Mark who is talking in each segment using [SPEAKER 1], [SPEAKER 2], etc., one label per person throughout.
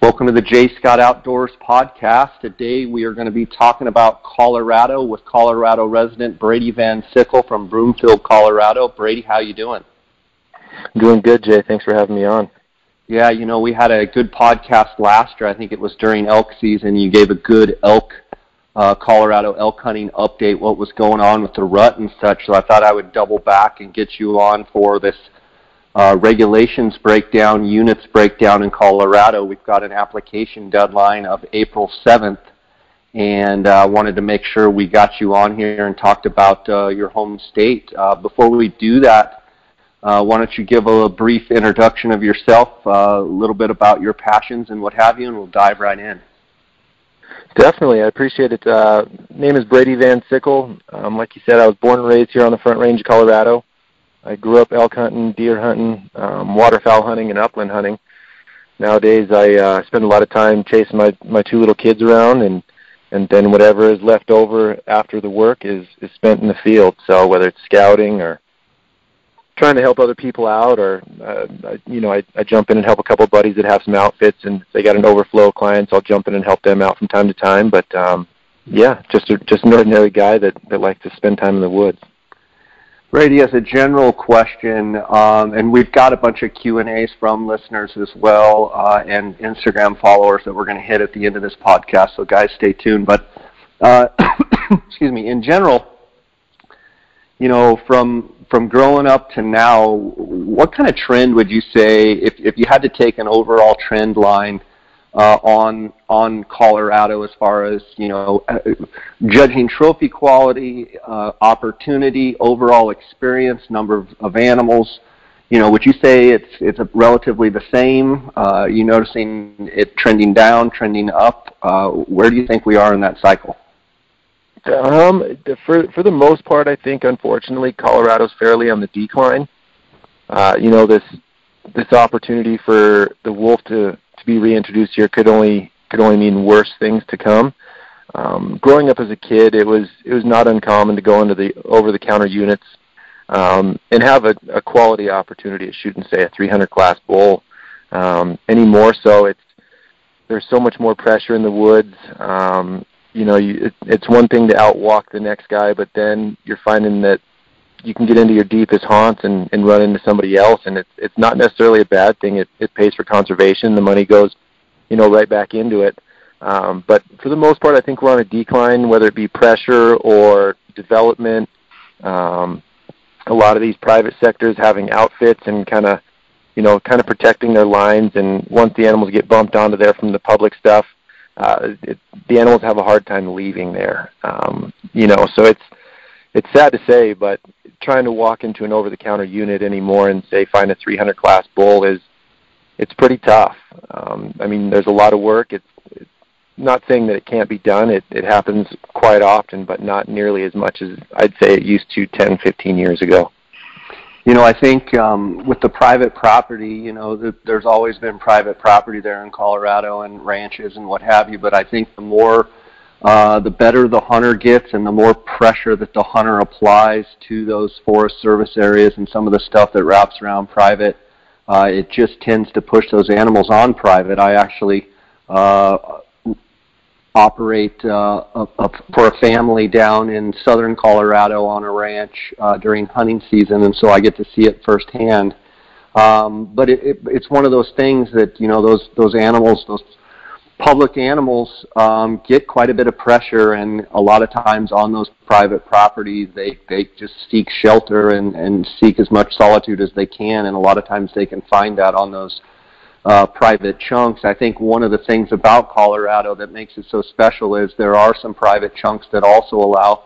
[SPEAKER 1] Welcome to the Jay Scott Outdoors podcast. Today we are going to be talking about Colorado with Colorado resident Brady Van Sickle from Broomfield, Colorado. Brady, how you doing?
[SPEAKER 2] Doing good, Jay. Thanks for having me on.
[SPEAKER 1] Yeah, you know, we had a good podcast last year. I think it was during elk season. You gave a good elk uh, Colorado elk hunting update, what was going on with the rut and such. So I thought I would double back and get you on for this uh, regulations breakdown, units breakdown in Colorado. We've got an application deadline of April 7th, and uh, wanted to make sure we got you on here and talked about uh, your home state. Uh, before we do that, uh, why don't you give a brief introduction of yourself, uh, a little bit about your passions and what have you, and we'll dive right in.
[SPEAKER 2] Definitely, I appreciate it. Uh, name is Brady Van Sickle. Um, like you said, I was born and raised here on the Front Range of Colorado. I grew up elk hunting, deer hunting, um, waterfowl hunting, and upland hunting. Nowadays, I uh, spend a lot of time chasing my my two little kids around, and and then whatever is left over after the work is is spent in the field. So whether it's scouting or trying to help other people out, or uh, you know, I, I jump in and help a couple of buddies that have some outfits, and if they got an overflow of clients, I'll jump in and help them out from time to time. But um, yeah, just a, just an ordinary guy that that likes to spend time in the woods.
[SPEAKER 1] Brady, as a general question, um, and we've got a bunch of Q and A's from listeners as well, uh, and Instagram followers that we're going to hit at the end of this podcast. So, guys, stay tuned. But uh, excuse me. In general, you know, from from growing up to now, what kind of trend would you say, if if you had to take an overall trend line uh, on on Colorado as far as you know uh, judging trophy quality, uh, opportunity, overall experience, number of, of, animals. You know, would you say it's it's relatively the same? Uh, you noticing it trending down, trending up? Uh, where do you think we are in that cycle?
[SPEAKER 2] Um, for for the most part, I think unfortunately Colorado's fairly on the decline. Uh, you know this this opportunity for the wolf to to be reintroduced here could only could only mean worse things to come. Um, growing up as a kid, it was it was not uncommon to go into the over the counter units um, and have a, a quality opportunity to shoot and say a 300 class bull. Um, any more so, it's there's so much more pressure in the woods. Um, you know, you, it, it's one thing to outwalk the next guy, but then you're finding that you can get into your deepest haunts and, and run into somebody else and it's it's not necessarily a bad thing. It it pays for conservation. The money goes, you know, right back into it. Um, but for the most part I think we're on a decline, whether it be pressure or development. Um, a lot of these private sectors having outfits and kind of you know, kind of protecting their lines and once the animals get bumped onto there from the public stuff, uh, it, the animals have a hard time leaving there. Um, you know, so it's it's sad to say, but trying to walk into an over-the-counter unit anymore and say find a 300 class bull is it's pretty tough. Um, I mean, there's a lot of work. It's, it's not saying that it can't be done. It it happens quite often, but not nearly as much as I'd say it used to 10, 15 years ago.
[SPEAKER 1] You know, I think um, with the private property, you know, the, there's always been private property there in Colorado and ranches and what have you. But I think the more uh, the better the hunter gets and the more pressure that the hunter applies to those Forest Service areas and some of the stuff that wraps around private, uh, it just tends to push those animals on private. I actually uh, operate uh, a, a, for a family down in southern Colorado on a ranch uh, during hunting season, and so I get to see it firsthand. Um, but it, it, it's one of those things that you know those those animals, those public animals um, get quite a bit of pressure, and a lot of times on those private properties, they they just seek shelter and and seek as much solitude as they can, and a lot of times they can find that on those uh, private chunks. I think one of the things about Colorado that makes it so special is there are some private chunks that also allow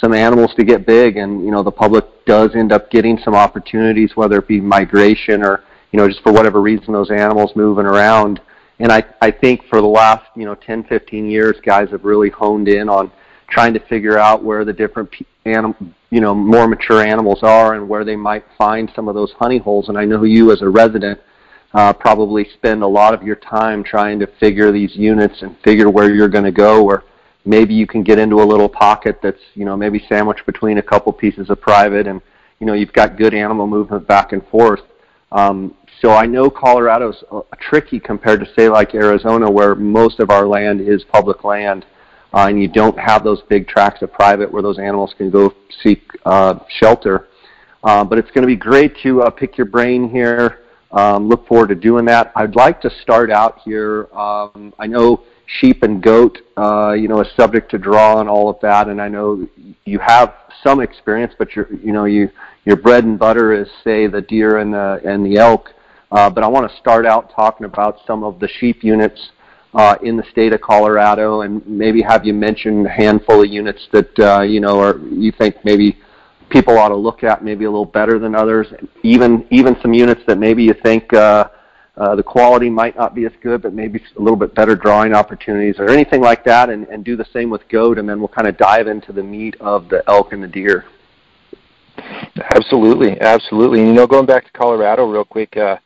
[SPEAKER 1] some animals to get big, and you know the public does end up getting some opportunities, whether it be migration or you know just for whatever reason those animals moving around and I, I think for the last you know 10, 15 years, guys have really honed in on trying to figure out where the different animal, you know, more mature animals are and where they might find some of those honey holes. And I know you, as a resident, uh, probably spend a lot of your time trying to figure these units and figure where you're going to go. Or maybe you can get into a little pocket that's you know maybe sandwiched between a couple pieces of private, and you know you've got good animal movement back and forth. Um, so I know Colorado's uh, tricky compared to say like Arizona, where most of our land is public land, uh, and you don't have those big tracts of private where those animals can go seek uh, shelter. Uh, but it's going to be great to uh, pick your brain here. Um, look forward to doing that. I'd like to start out here. Um, I know sheep and goat, uh, you know, is subject to draw and all of that, and I know you have some experience, but your, you know, you your bread and butter is say the deer and the and the elk. Uh, but I want to start out talking about some of the sheep units uh, in the state of Colorado, and maybe have you mention a handful of units that uh, you know, or you think maybe people ought to look at maybe a little better than others. Even even some units that maybe you think uh, uh, the quality might not be as good, but maybe a little bit better drawing opportunities or anything like that, and, and do the same with goat, and then we'll kind of dive into the meat of the elk and the deer.
[SPEAKER 2] Absolutely, absolutely. You know, going back to Colorado real quick, uh,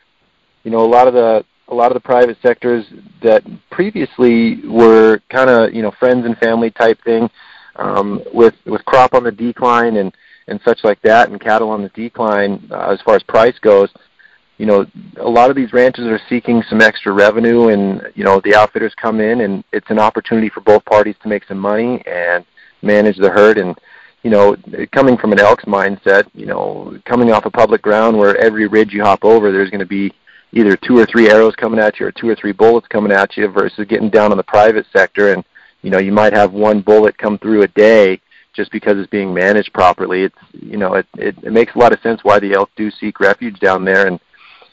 [SPEAKER 2] you know, a lot of the a lot of the private sectors that previously were kind of you know friends and family type thing, um, with with crop on the decline and and such like that, and cattle on the decline uh, as far as price goes. You know, a lot of these ranches are seeking some extra revenue, and you know the outfitters come in, and it's an opportunity for both parties to make some money and manage the herd and you know, coming from an elk's mindset, you know, coming off a public ground where every ridge you hop over, there's going to be either two or three arrows coming at you or two or three bullets coming at you versus getting down on the private sector. And you know you might have one bullet come through a day just because it's being managed properly. It's you know it it, it makes a lot of sense why the elk do seek refuge down there. And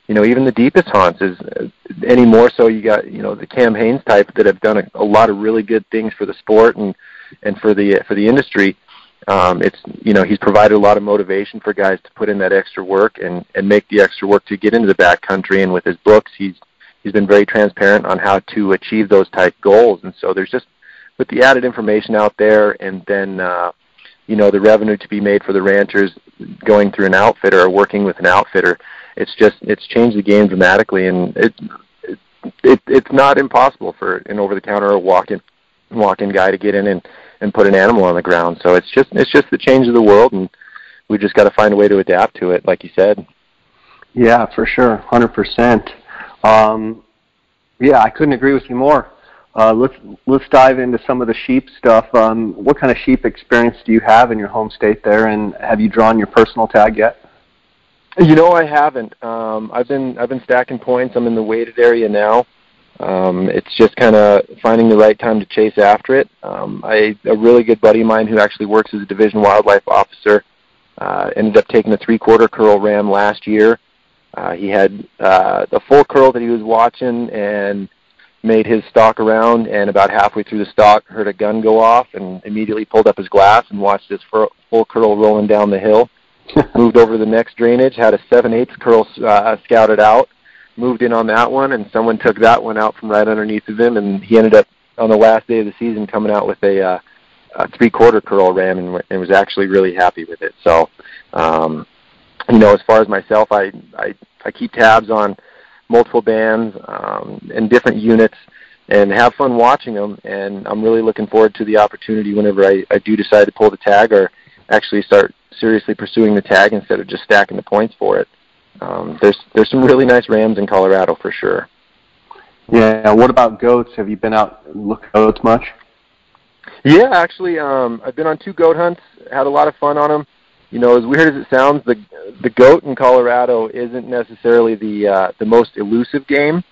[SPEAKER 2] you know even the deepest haunts is uh, any more so you got you know the Cam type that have done a, a lot of really good things for the sport and and for the for the industry um, it's you know he's provided a lot of motivation for guys to put in that extra work and and make the extra work to get into the backcountry. And with his books, he's he's been very transparent on how to achieve those type goals. And so there's just with the added information out there, and then uh, you know the revenue to be made for the ranchers going through an outfitter or working with an outfitter. It's just it's changed the game dramatically, and it, it, it it's not impossible for an over-the-counter or walk-in walk-in guy to get in and and put an animal on the ground. So it's just it's just the change of the world, and we just got to find a way to adapt to it, like you said.
[SPEAKER 1] Yeah, for sure, hundred um, percent. Yeah, I couldn't agree with you more. Uh, let's let's dive into some of the sheep stuff. Um, what kind of sheep experience do you have in your home state there, and have you drawn your personal tag yet?
[SPEAKER 2] You know, I haven't. Um, I've been I've been stacking points. I'm in the weighted area now. Um, it's just kind of finding the right time to chase after it. Um, I, a really good buddy of mine who actually works as a division wildlife officer uh, ended up taking a three-quarter curl ram last year. Uh, he had uh, a full curl that he was watching and made his stalk around, and about halfway through the stalk, heard a gun go off, and immediately pulled up his glass and watched his full curl rolling down the hill. Moved over to the next drainage, had a seven-eighths curl uh, scouted out, moved in on that one, and someone took that one out from right underneath of him, and he ended up on the last day of the season coming out with a, uh, a three-quarter curl ram, and, and was actually really happy with it. So, um, you know, as far as myself, I I, I keep tabs on multiple bands um, and different units, and have fun watching them. And I'm really looking forward to the opportunity whenever I, I do decide to pull the tag or actually start seriously pursuing the tag instead of just stacking the points for it um, there's there's some really nice rams in Colorado for sure.
[SPEAKER 1] Yeah. What about goats? Have you been out look at goats much?
[SPEAKER 2] Yeah, actually, um, I've been on two goat hunts. Had a lot of fun on them. You know, as weird as it sounds, the the goat in Colorado isn't necessarily the uh, the most elusive game.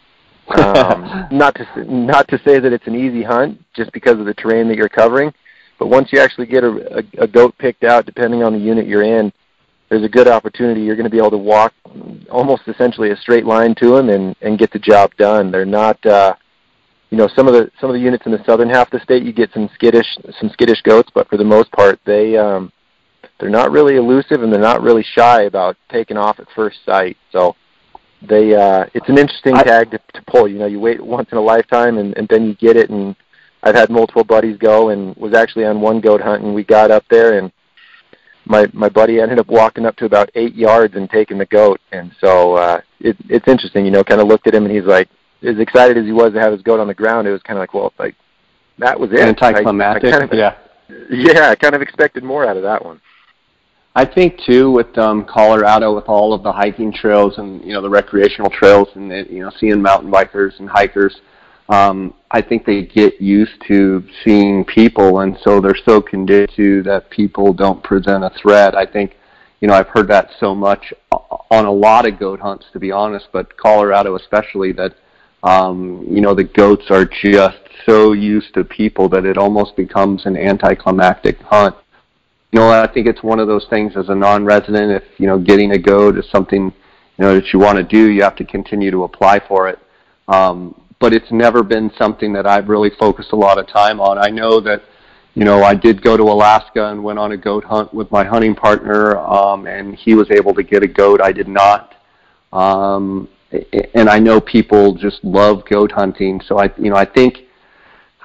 [SPEAKER 2] Um, not to not to say that it's an easy hunt, just because of the terrain that you're covering. But once you actually get a, a, a goat picked out, depending on the unit you're in, there's a good opportunity you're going to be able to walk almost essentially a straight line to them and and get the job done. They're not uh you know some of the some of the units in the southern half of the state you get some skittish some skittish goats, but for the most part they um they're not really elusive and they're not really shy about taking off at first sight. So they uh it's an interesting I, tag to, to pull. You know, you wait once in a lifetime and, and then you get it and I've had multiple buddies go and was actually on one goat hunt and we got up there and my my buddy ended up walking up to about eight yards and taking the goat. And so uh, it, it's interesting, you know. Kind of looked at him and he's like, as excited as he was to have his goat on the ground, it was kind of like, well, like that was it.
[SPEAKER 1] Anticlimactic. I, I kind of,
[SPEAKER 2] yeah. Yeah, I kind of expected more out of that one.
[SPEAKER 1] I think too with um, Colorado, with all of the hiking trails and you know the recreational trails, and you know seeing mountain bikers and hikers, um, I think they get used to seeing people, and so they're so conditioned to that people don't present a threat. I think, you know, I've heard that so much on a lot of goat hunts, to be honest, but Colorado especially, that um, you know the goats are just so used to people that it almost becomes an anticlimactic hunt. You know, I think it's one of those things as a non-resident. If you know, getting a goat is something you know that you want to do, you have to continue to apply for it. Um, but it's never been something that I've really focused a lot of time on. I know that, you know, I did go to Alaska and went on a goat hunt with my hunting partner, um, and he was able to get a goat. I did not. Um, and I know people just love goat hunting. So I, you know, I think,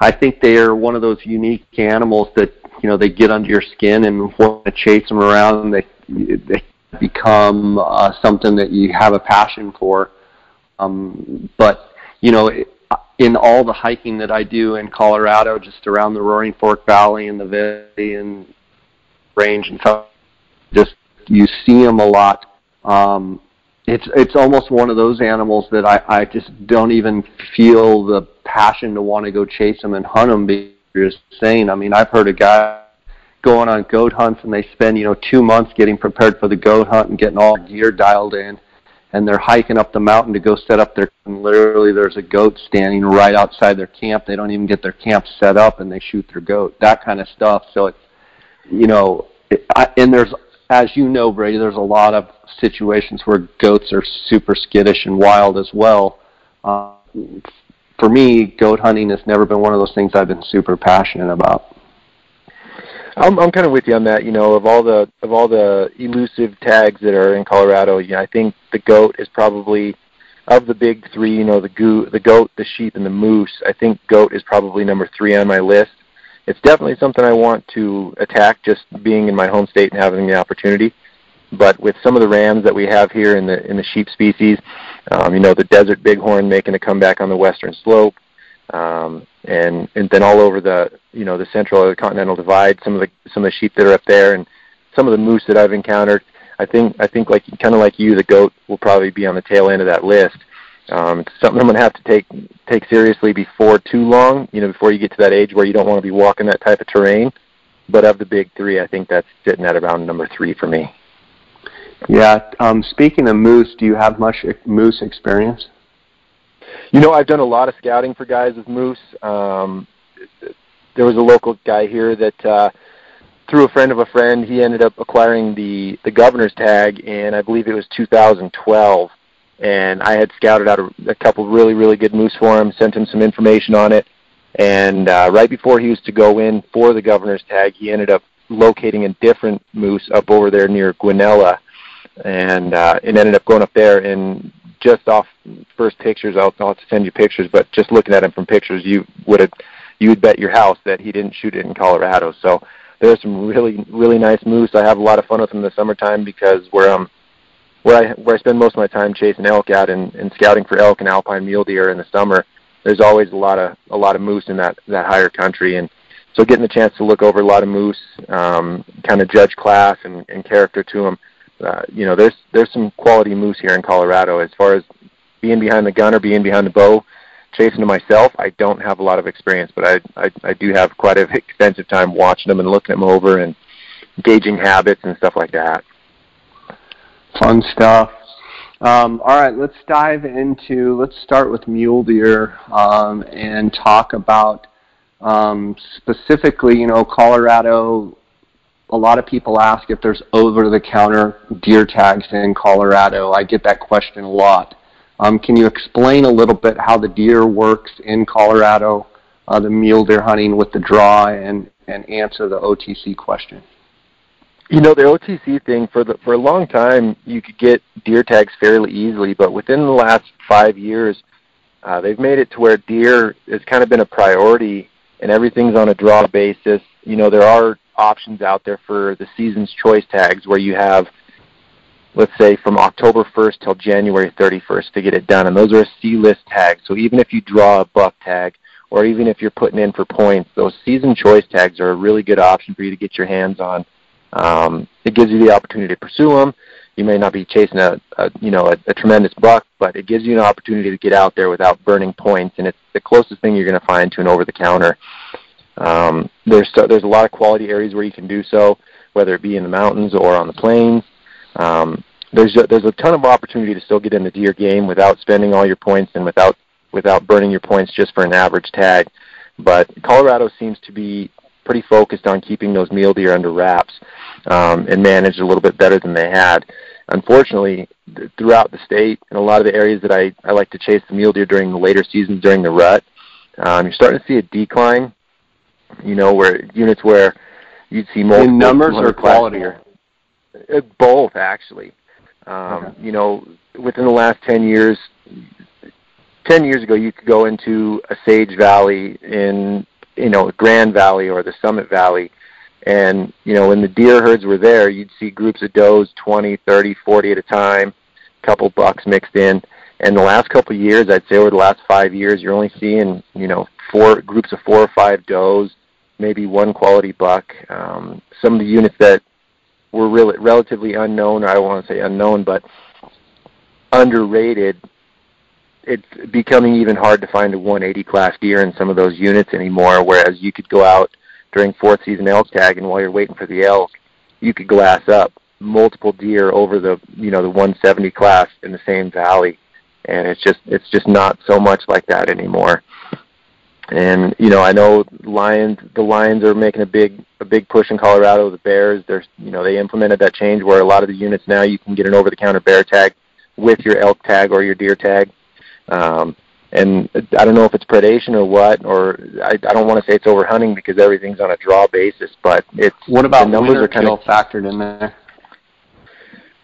[SPEAKER 1] I think they are one of those unique animals that, you know, they get under your skin and want to chase them around. And They, they become uh, something that you have a passion for. Um, but you know, in all the hiking that I do in Colorado, just around the Roaring Fork Valley and the Vivian Range and stuff, just you see them a lot. Um, it's it's almost one of those animals that I I just don't even feel the passion to want to go chase them and hunt them. You're saying, I mean, I've heard a guy going on goat hunts and they spend you know two months getting prepared for the goat hunt and getting all gear dialed in and they're hiking up the mountain to go set up their and literally there's a goat standing right outside their camp. They don't even get their camp set up and they shoot their goat. That kind of stuff. So it's you know it, I, and there's as you know brady there's a lot of situations where goats are super skittish and wild as well. Uh, for me goat hunting has never been one of those things i've been super passionate about
[SPEAKER 2] I'm I'm kind of with you on that. You know, of all the of all the elusive tags that are in Colorado, you know, I think the goat is probably of the big three. You know, the goo, the goat, the sheep, and the moose. I think goat is probably number three on my list. It's definitely something I want to attack, just being in my home state and having the opportunity. But with some of the rams that we have here in the in the sheep species, um, you know, the desert bighorn making a comeback on the western slope, um, and and then all over the you know the central or the continental divide, some of the some of the sheep that are up there, and some of the moose that I've encountered. I think I think like kind of like you, the goat will probably be on the tail end of that list. Um, it's something I'm going to have to take take seriously before too long. You know, before you get to that age where you don't want to be walking that type of terrain. But of the big three, I think that's sitting at around number three for me.
[SPEAKER 1] Yeah. Um, speaking of moose, do you have much moose experience?
[SPEAKER 2] You know, I've done a lot of scouting for guys with moose. Um, there was a local guy here that uh, through a friend of a friend, he ended up acquiring the the governor's tag, and I believe it was 2012. And I had scouted out a, a couple really really good moose for him, sent him some information on it, and uh, right before he was to go in for the governor's tag, he ended up locating a different moose up over there near Guanella, and uh, and ended up going up there and just off first pictures, I'll, I'll have to send you pictures, but just looking at him from pictures, you would have you would bet your house that he didn't shoot it in Colorado. So there's some really really nice moose. I have a lot of fun with them in the summertime because where um where I where I spend most of my time chasing elk out and, and scouting for elk and alpine mule deer in the summer, there's always a lot of a lot of moose in that that higher country and so getting the chance to look over a lot of moose, um, kind of judge class and, and character to them uh, you know, there's there's some quality moose here in Colorado. As far as being behind the gun or being behind the bow, chasing them myself, I don't have a lot of experience, but I I, I do have quite an extensive time watching them and looking them over and gauging habits and stuff like that.
[SPEAKER 1] Fun stuff. Um, all right, let's dive into. Let's start with mule deer um, and talk about um, specifically. You know, Colorado a lot of people ask if there's over-the-counter deer tags in Colorado. I get that question a lot. Um, can you explain a little bit how the deer works in Colorado, uh, the mule deer hunting with the draw, and, and answer the OTC question?
[SPEAKER 2] You know, the OTC thing for the for a long time, you could get deer tags fairly easily, but within the last five years, uh, they've made it to where deer has kind of been a priority, and everything's on a draw basis. You know, there are options out there for the season's choice tags where you have let's say from October 1st till January 31st to get it done and those are a C list tag so even if you draw a buck tag or even if you're putting in for points those season choice tags are a really good option for you to get your hands on Um, it gives you the opportunity to pursue them. You may not be chasing a, a you know a, a tremendous buck, but it gives you an opportunity to get out there without burning points, and it's the closest thing you're going to find to an over-the-counter. Um, there's there's a lot of quality areas where you can do so, whether it be in the mountains or on the plains. Um, there's a, there's a ton of opportunity to still get in the deer game without spending all your points and without without burning your points just for an average tag. But Colorado seems to be pretty focused on keeping those mule deer under wraps um, and managed a little bit better than they had. Unfortunately, th- throughout the state and a lot of the areas that I, I like to chase the mule deer during the later seasons during the rut, um, you're starting to see a decline. You know, where units where you'd see more
[SPEAKER 1] in numbers or quality, or
[SPEAKER 2] uh, both actually. Um, okay. You know, within the last ten years, ten years ago, you could go into a Sage Valley in you know Grand Valley or the Summit Valley, and you know when the deer herds were there, you'd see groups of does, 20, 30, 40 at a time, a couple bucks mixed in. And the last couple of years, I'd say over the last five years, you're only seeing you know four groups of four or five does, maybe one quality buck. Um, some of the units that were really relatively unknown, or I don't want to say unknown, but underrated it's becoming even hard to find a 180 class deer in some of those units anymore. Whereas you could go out during fourth season elk tag, and while you're waiting for the elk, you could glass up multiple deer over the you know the 170 class in the same valley, and it's just it's just not so much like that anymore. And you know I know lions the lions are making a big a big push in Colorado. The bears there's you know they implemented that change where a lot of the units now you can get an over the counter bear tag with your elk tag or your deer tag um, and I don't know if it's predation or what, or I, I don't want to say it's overhunting because everything's on a draw basis, but it's
[SPEAKER 1] what about the numbers are kind of factored in there.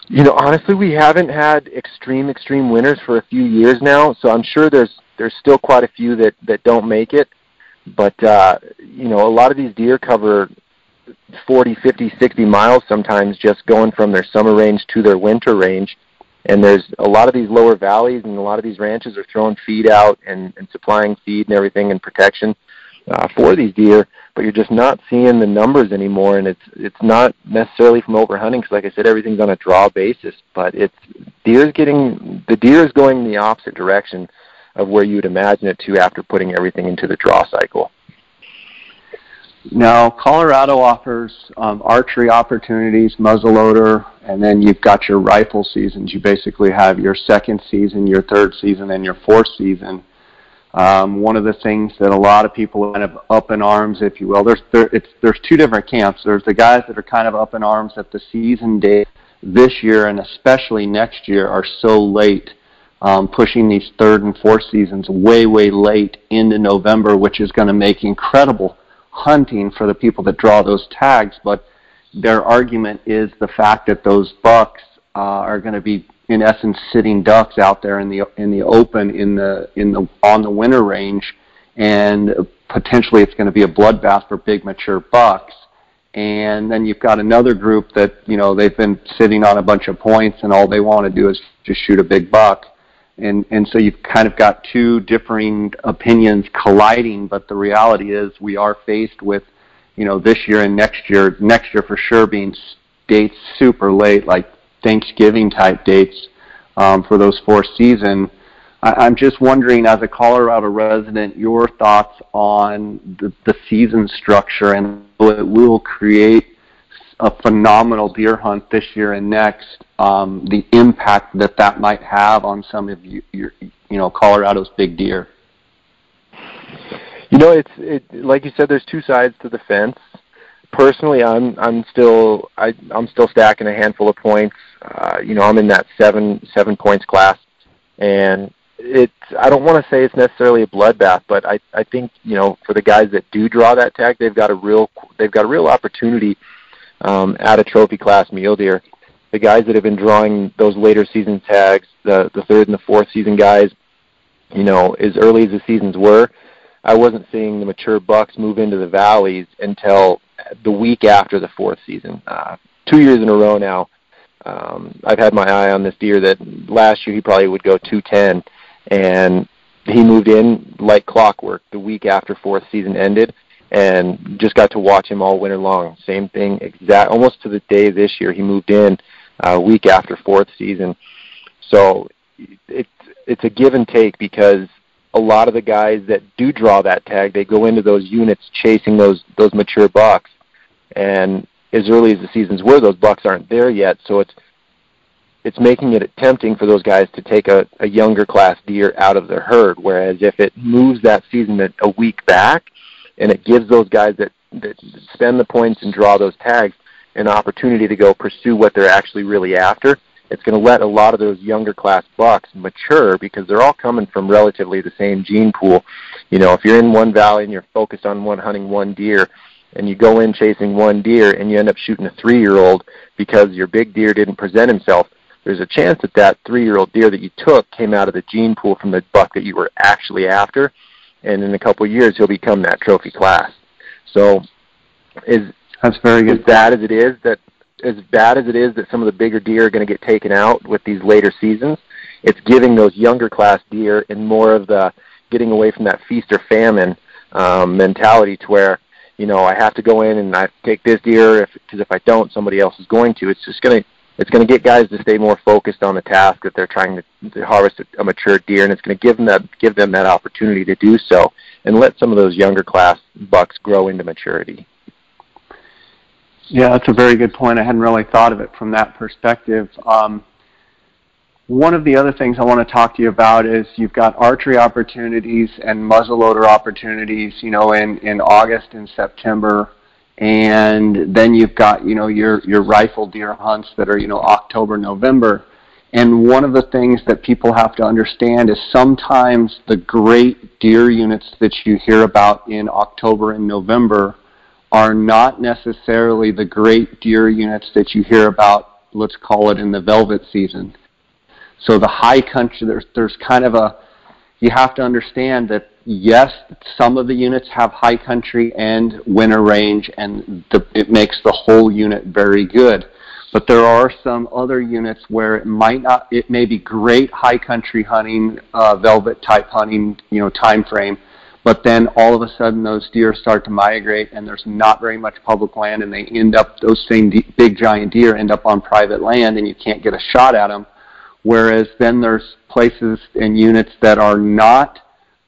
[SPEAKER 2] You know, honestly, we haven't had extreme extreme winners for a few years now, so I'm sure there's there's still quite a few that that don't make it. But uh, you know, a lot of these deer cover 40, 50, 60 miles sometimes just going from their summer range to their winter range and there's a lot of these lower valleys and a lot of these ranches are throwing feed out and, and supplying feed and everything and protection uh, for these deer, but you're just not seeing the numbers anymore, and it's it's not necessarily from overhunting because, like I said, everything's on a draw basis. But it's deer's getting the deer is going in the opposite direction of where you'd imagine it to after putting everything into the draw cycle.
[SPEAKER 1] Now, Colorado offers um, archery opportunities, muzzleloader, and then you've got your rifle seasons. You basically have your second season, your third season, and your fourth season. Um, one of the things that a lot of people are kind of up in arms, if you will, there's there, it's, there's two different camps. There's the guys that are kind of up in arms that the season date this year and especially next year are so late, um, pushing these third and fourth seasons way, way late into November, which is going to make incredible hunting for the people that draw those tags, but their argument is the fact that those bucks uh, are going to be in essence sitting ducks out there in the in the open in the in the on the winter range and potentially it's going to be a bloodbath for big mature bucks. And then you've got another group that you know they've been sitting on a bunch of points and all they want to do is just shoot a big buck and and so you've kind of got two differing opinions colliding but the reality is we are faced with you know this year and next year next year for sure being dates super late like thanksgiving type dates um, for those four season. I, i'm just wondering as a colorado resident your thoughts on the, the season structure and it will create a phenomenal deer hunt this year and next, um, the impact that that might have on some of you, your, you know, Colorado's big deer.
[SPEAKER 2] You know, it's it like you said. There's two sides to the fence. Personally, I'm I'm still I I'm still stacking a handful of points. Uh, you know, I'm in that seven seven points class, and it's I don't want to say it's necessarily a bloodbath, but I I think you know for the guys that do draw that tag, they've got a real they've got a real opportunity um, at a trophy class mule deer. The guys that have been drawing those later season tags, the the third and the fourth season guys, you know, as early as the seasons were, I wasn't seeing the mature bucks move into the valleys until the week after the fourth season. Uh, two years in a row now, um, I've had my eye on this deer that last year he probably would go 210, and he moved in like clockwork the week after fourth season ended, and just got to watch him all winter long. Same thing, exact almost to the day this year. He moved in a uh, week after fourth season, so it's it's a give and take because a lot of the guys that do draw that tag, they go into those units chasing those those mature bucks, and as early as the seasons were, those bucks aren't there yet. So it's it's making it tempting for those guys to take a, a younger class deer out of their herd. Whereas if it moves that season a, a week back, and it gives those guys that that spend the points and draw those tags an opportunity to go pursue what they're actually really after it's going to let a lot of those younger class bucks mature because they're all coming from relatively the same gene pool. You know, if you're in one valley and you're focused on one hunting one deer, and you go in chasing one deer and you end up shooting a three-year-old because your big deer didn't present himself, there's a chance that that three-year-old deer that you took came out of the gene pool from the buck that you were actually after, and in a couple of years he'll become that trophy class. So, is
[SPEAKER 1] that's very good.
[SPEAKER 2] As bad as it is that as bad as it is that some of the bigger deer are going to get taken out with these later seasons, it's giving those younger class deer and more of the getting away from that feast or famine um, mentality to where you know I have to go in and I take this deer if because if I don't somebody else is going to. It's just going to it's going to get guys to stay more focused on the task that they're trying to, to harvest a, mature deer, and it's going to give them that give them that opportunity to do so, and let some of those younger class bucks grow into maturity.
[SPEAKER 1] Yeah, that's a very good point. I hadn't really thought of it from that perspective. Um, one of the other things I want to talk to you about is you've got archery opportunities and muzzleloader opportunities, you know, in, in August and September. And then you've got, you know, your, your rifle deer hunts that are, you know, October, November. And one of the things that people have to understand is sometimes the great deer units that you hear about in October and November are not necessarily the great deer units that you hear about, let's call it in the velvet season. So the high country, there's, there's kind of a, you have to understand that yes, some of the units have high country and winter range, and the, it makes the whole unit very good. But there are some other units where it might not, it may be great high country hunting, uh, velvet type hunting, you know, time frame, but then all of a sudden those deer start to migrate and there's not very much public land and they end up those same big giant deer end up on private land and you can't get a shot at them whereas then there's places and units that are not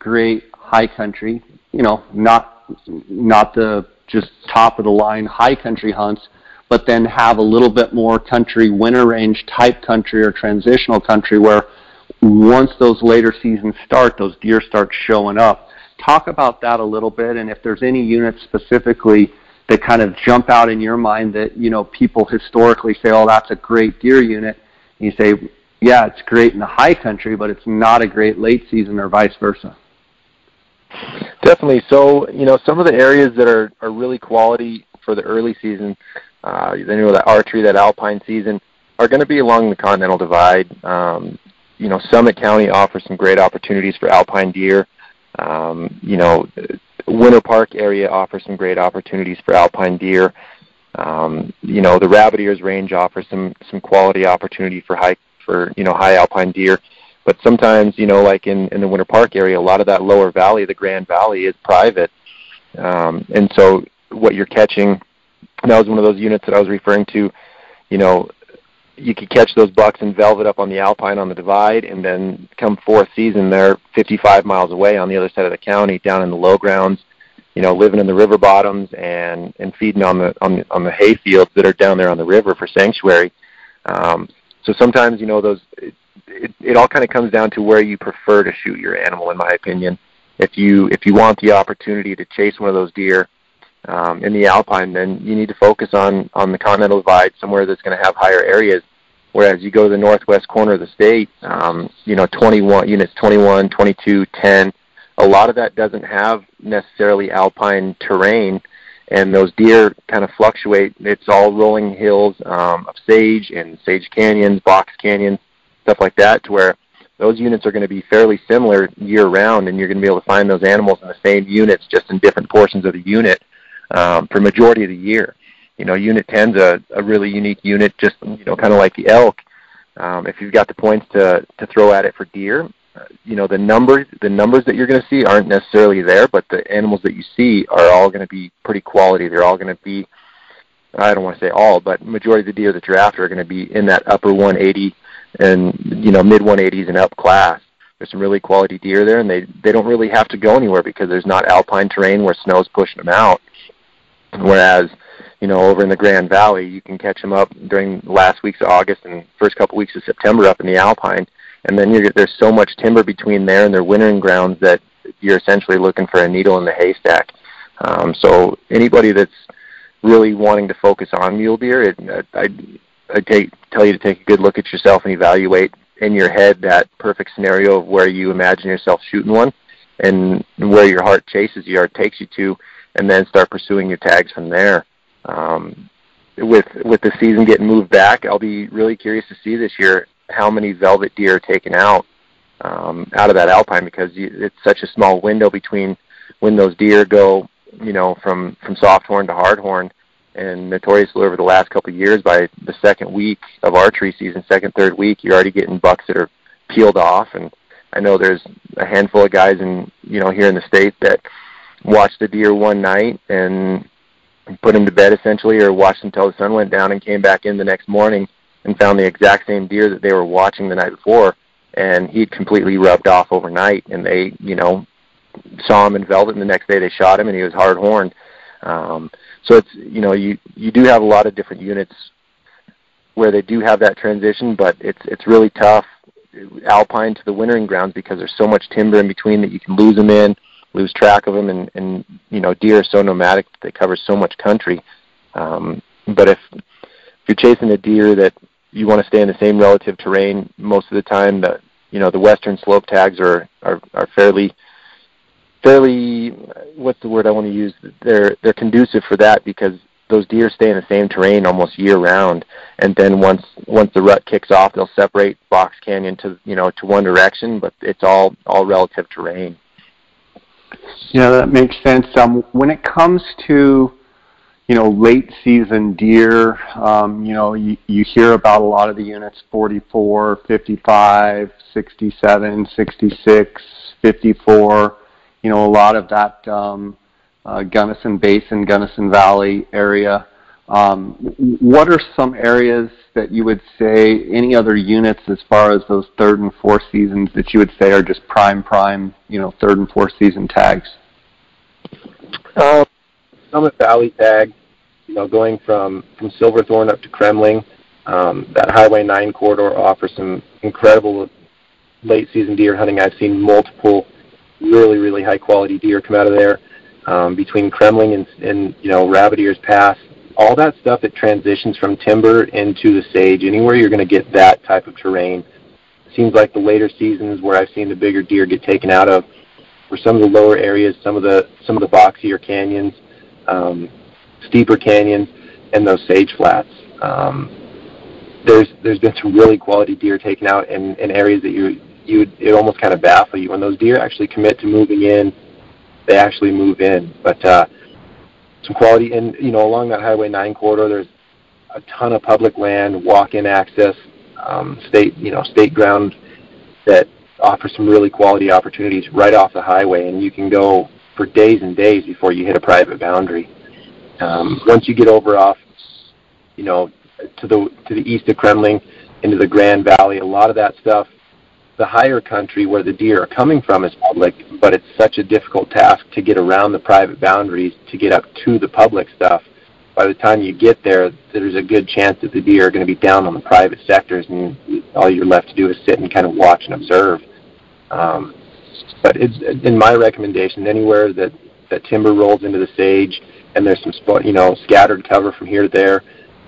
[SPEAKER 1] great high country you know not not the just top of the line high country hunts but then have a little bit more country winter range type country or transitional country where once those later seasons start those deer start showing up talk about that a little bit, and if there's any units specifically that kind of jump out in your mind that you know people historically say, "Oh, that's a great deer unit," and you say, "Yeah, it's great in the high country, but it's not a great late season, or vice versa."
[SPEAKER 2] Definitely. So, you know, some of the areas that are are really quality for the early season, uh, you know, that archery, that alpine season, are going to be along the Continental Divide. Um, you know, Summit County offers some great opportunities for alpine deer. Um, you know, Winter Park area offers some great opportunities for alpine deer. Um, you know, the Rabbit Ears Range offers some some quality opportunity for high for you know high alpine deer. But sometimes, you know, like in in the Winter Park area, a lot of that lower valley, the Grand Valley, is private, um, and so what you're catching. That was one of those units that I was referring to. You know, you could catch those bucks in velvet up on the alpine on the divide and then come fourth season they're 55 miles away on the other side of the county down in the low grounds you know living in the river bottoms and and feeding on the on the, on the hay fields that are down there on the river for sanctuary um, so sometimes you know those it, it, all kind of comes down to where you prefer to shoot your animal in my opinion if you if you want the opportunity to chase one of those deer um, in the alpine, then you need to focus on on the continental divide, somewhere that's going to have higher areas. Whereas you go to the northwest corner of the state, um, you know, 21 units, 21, 22, 10. A lot of that doesn't have necessarily alpine terrain, and those deer kind of fluctuate. It's all rolling hills um, of sage and sage canyons, box canyons, stuff like that, to where those units are going to be fairly similar year round, and you're going to be able to find those animals in the same units, just in different portions of the unit um, for majority of the year. You know, Unit 10's a, a really unique unit, just you know, kind of like the elk. Um, if you've got the points to to throw at it for deer, you know the numbers the numbers that you're going to see aren't necessarily there, but the animals that you see are all going to be pretty quality. They're all going to be I don't want to say all, but majority of the deer that you're after are going to be in that upper 180 and you know mid 180s and up class. There's some really quality deer there, and they they don't really have to go anywhere because there's not alpine terrain where snow's pushing them out. Whereas, you know, over in the Grand Valley, you can catch them up during last weeks of August and first couple weeks of September up in the alpine, and then you're there's so much timber between there and their wintering grounds that you're essentially looking for a needle in the haystack. Um, so anybody that's really wanting to focus on mule deer, it, I I take, tell you to take a good look at yourself and evaluate in your head that perfect scenario of where you imagine yourself shooting one and where your heart chases you or takes you to, and then start pursuing your tags from there. Um, with with the season getting moved back, I'll be really curious to see this year how many velvet deer are taken out um, out of that alpine because it's such a small window between when those deer go, you know, from from soft horn to hard horn and notoriously over the last couple of years, by the second week of archery season, second third week, you're already getting bucks that are peeled off. And I know there's a handful of guys in you know here in the state that watched the deer one night and put him to bed essentially, or watched him until the sun went down and came back in the next morning and found the exact same deer that they were watching the night before, and he'd completely rubbed off overnight. And they you know saw him in velvet, and the next day they shot him, and he was hard horned. Um, so it's you know you you do have a lot of different units where they do have that transition, but it's it's really tough alpine to the wintering grounds because there's so much timber in between that you can lose them in, lose track of them, and and you know deer are so nomadic they cover so much country. Um, but if if you're chasing a deer that you want to stay in the same relative terrain most of the time, the you know the western slope tags are are, are fairly fairly what's the word I want to use? They're they're conducive for that because those deer stay in the same terrain almost year round, and then once once the rut kicks off, they'll separate Box Canyon to you know to one direction, but it's all all relative terrain.
[SPEAKER 1] Yeah, that makes sense. Um, when it comes to you know late season deer, um, you know you, you hear about a lot of the units 44, 55, 67, 66, 54 you know, a lot of that um, uh, Gunnison Basin, Gunnison Valley area. Um, what are some areas that you would say, any other units as far as those third and fourth seasons that you would say are just prime, prime, you know, third and fourth season tags?
[SPEAKER 3] Um, Summit Valley tag, you know, going from, from Silverthorne up to Kremling, um, that Highway 9 corridor offers some incredible late season deer hunting. I've seen multiple really, really high quality deer come out of there. Um, between Kremling and, and you know Rabbit Ears Pass, all that stuff that transitions from timber into the sage, anywhere you're going to get that type of terrain. Seems like the later seasons where I've seen the bigger deer get taken out of were some of the lower areas, some of the some of the boxier canyons, um, steeper canyons, and those sage flats. Um, there's there's been some really quality deer taken out in, in areas that you you it almost kind of baffle you when those deer actually commit to moving in. They actually move in, but uh, some quality and you know along that Highway 9 corridor, there's a ton of public land, walk-in access, um, state you know state ground that offers some really quality opportunities right off the highway, and you can go for days and days before you hit a private boundary. Um, once you get over off, you know, to the to the east of Kremling into the Grand Valley, a lot of that stuff the higher country where the deer are coming from is public, but it's such a difficult task to get around the private boundaries to get up to the public stuff. By the time you get there, there's a good chance that the deer are going to be down on the private sectors, and all you're left to do is sit and kind of watch and observe. Um, but it's in my recommendation, anywhere that that timber rolls into the sage and there's some you know scattered cover from here to there,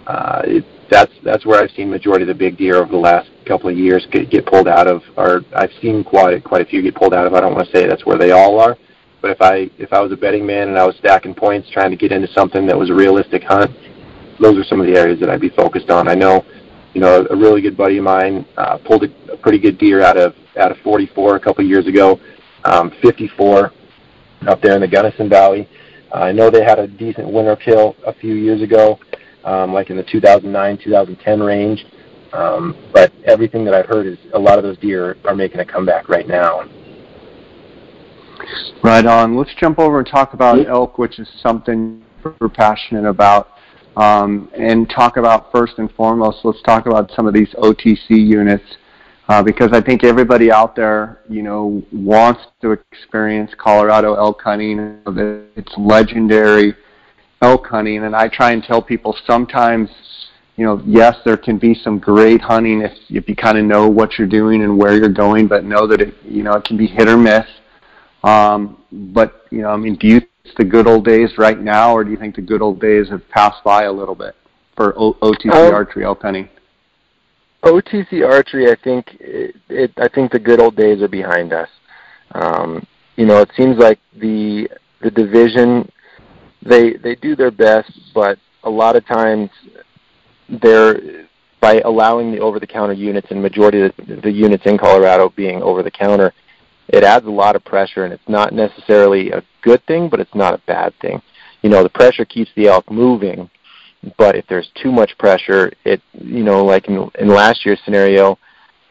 [SPEAKER 3] uh, it, that's that's where I've seen majority of the big deer over the last couple of years get, get pulled out of, or I've seen quite quite a few get pulled out of. I don't want to say that's where they all are, but if I if I was a betting man and I was stacking points trying to get into something that was a realistic hunt, those are some of the areas that I'd be focused on. I know, you know, a really good buddy of mine uh, pulled a, a pretty good deer out of out of 44 a couple of years ago, um, 54 up there in the Gunnison Valley. Uh, I know they had a decent winter kill a few years ago, um, like in the 2009 2010 range Um, but everything that I've heard is a lot of those deer are making a comeback right now.
[SPEAKER 1] Right on. Let's jump over and talk about elk, which is something we're passionate about. Um, and talk about first and foremost, let's talk about some of these OTC units uh, because I think everybody out there, you know, wants to experience Colorado elk hunting. It's legendary elk hunting, and I try and tell people sometimes, you know, yes, there can be some great hunting if if you kind of know what you're doing and where you're going, but know that it, you know, it can be hit or miss. Um, but you know, I mean, do you it's the good old days right now, or do you think the good old days have passed by a little bit for o- OTC um, archery elk hunting?
[SPEAKER 2] OTC archery, I think it, it, I think the good old days are behind us. Um, you know, it seems like the the division they they do their best, but a lot of times they're by allowing the over-the-counter units and majority of the, the units in Colorado being over-the-counter, it adds a lot of pressure, and it's not necessarily a good thing, but it's not a bad thing. You know, the pressure keeps the elk moving, but if there's too much pressure, it you know, like in, in last year's scenario,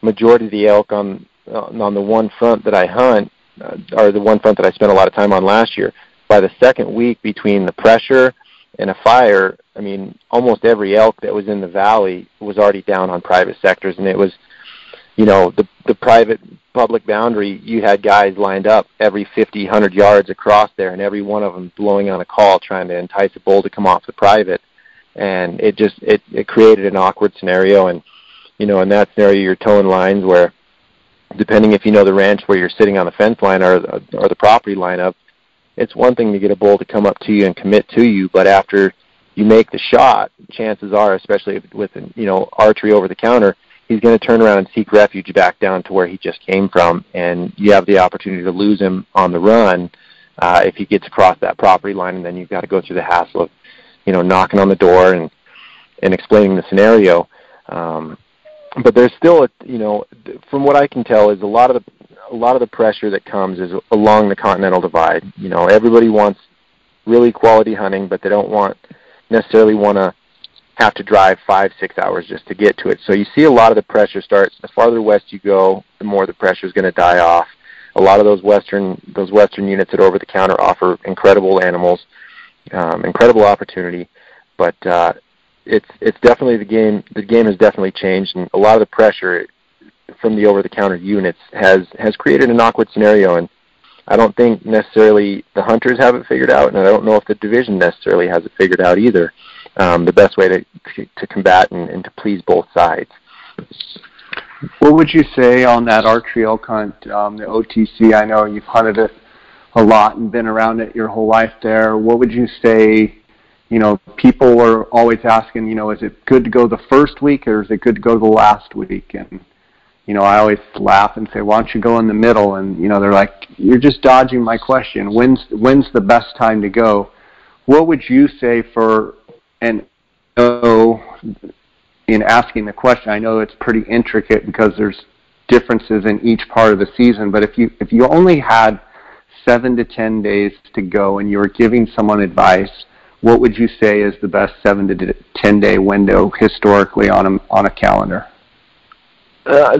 [SPEAKER 2] majority of the elk on on the one front that I hunt, uh, or the one front that I spent a lot of time on last year. By the second week, between the pressure and a fire, I mean, almost every elk that was in the valley was already down on private sectors, and it was, you know, the the private public boundary, you had guys lined up every 50, 100 yards across there, and every one of them blowing on a call trying to entice a bull to come off the private. And it just it, it created an awkward scenario. And you know, in that scenario, you're towing lines where, depending if you know the ranch where you're sitting on the fence line or or the property line up, it's one thing to get a bull to come up to you and commit to you, but after you make the shot, chances are, especially with you know archery over the counter, he's going to turn around and seek refuge back down to where he just came from, and you have the opportunity to lose him on the run uh, if he gets across that property line, and then you've got to go through the hassle of, you know, knocking on the door and and explaining the scenario. Um, but there's still, a, you know, from what I can tell, is a lot of the a lot of the pressure that comes is along the Continental Divide. You know, everybody wants really quality hunting, but they don't want necessarily want to have to drive five, six hours just to get to it. So you see a lot of the pressure start. The farther west you go, the more the pressure is going to die off. A lot of those western those western units that are over the counter offer incredible animals, um, incredible opportunity, but uh, it's it's definitely the game. The game has definitely changed, and a lot of the pressure from the over the counter units has has created an awkward scenario. And I don't think necessarily the hunters have it figured out, and I don't know if the division necessarily has it figured out either um, the best way to to combat and, and to please both sides.
[SPEAKER 1] What would you say on that archery elk hunt, um, the OTC? I know you've hunted it a lot and been around it your whole life there. What would you say? You know, people are always asking, you know, is it good to go the first week or is it good to go the last week? And you know, I always laugh and say, "Why don't you go in the middle?" And you know, they're like, "You're just dodging my question. When's when's the best time to go?" What would you say for and so in asking the question, I know it's pretty intricate because there's differences in each part of the season, but if you if you only had 7 to 10 days to go and you were giving someone advice, what would you say is the best 7 to 10 day window historically on a on a calendar?
[SPEAKER 2] Uh,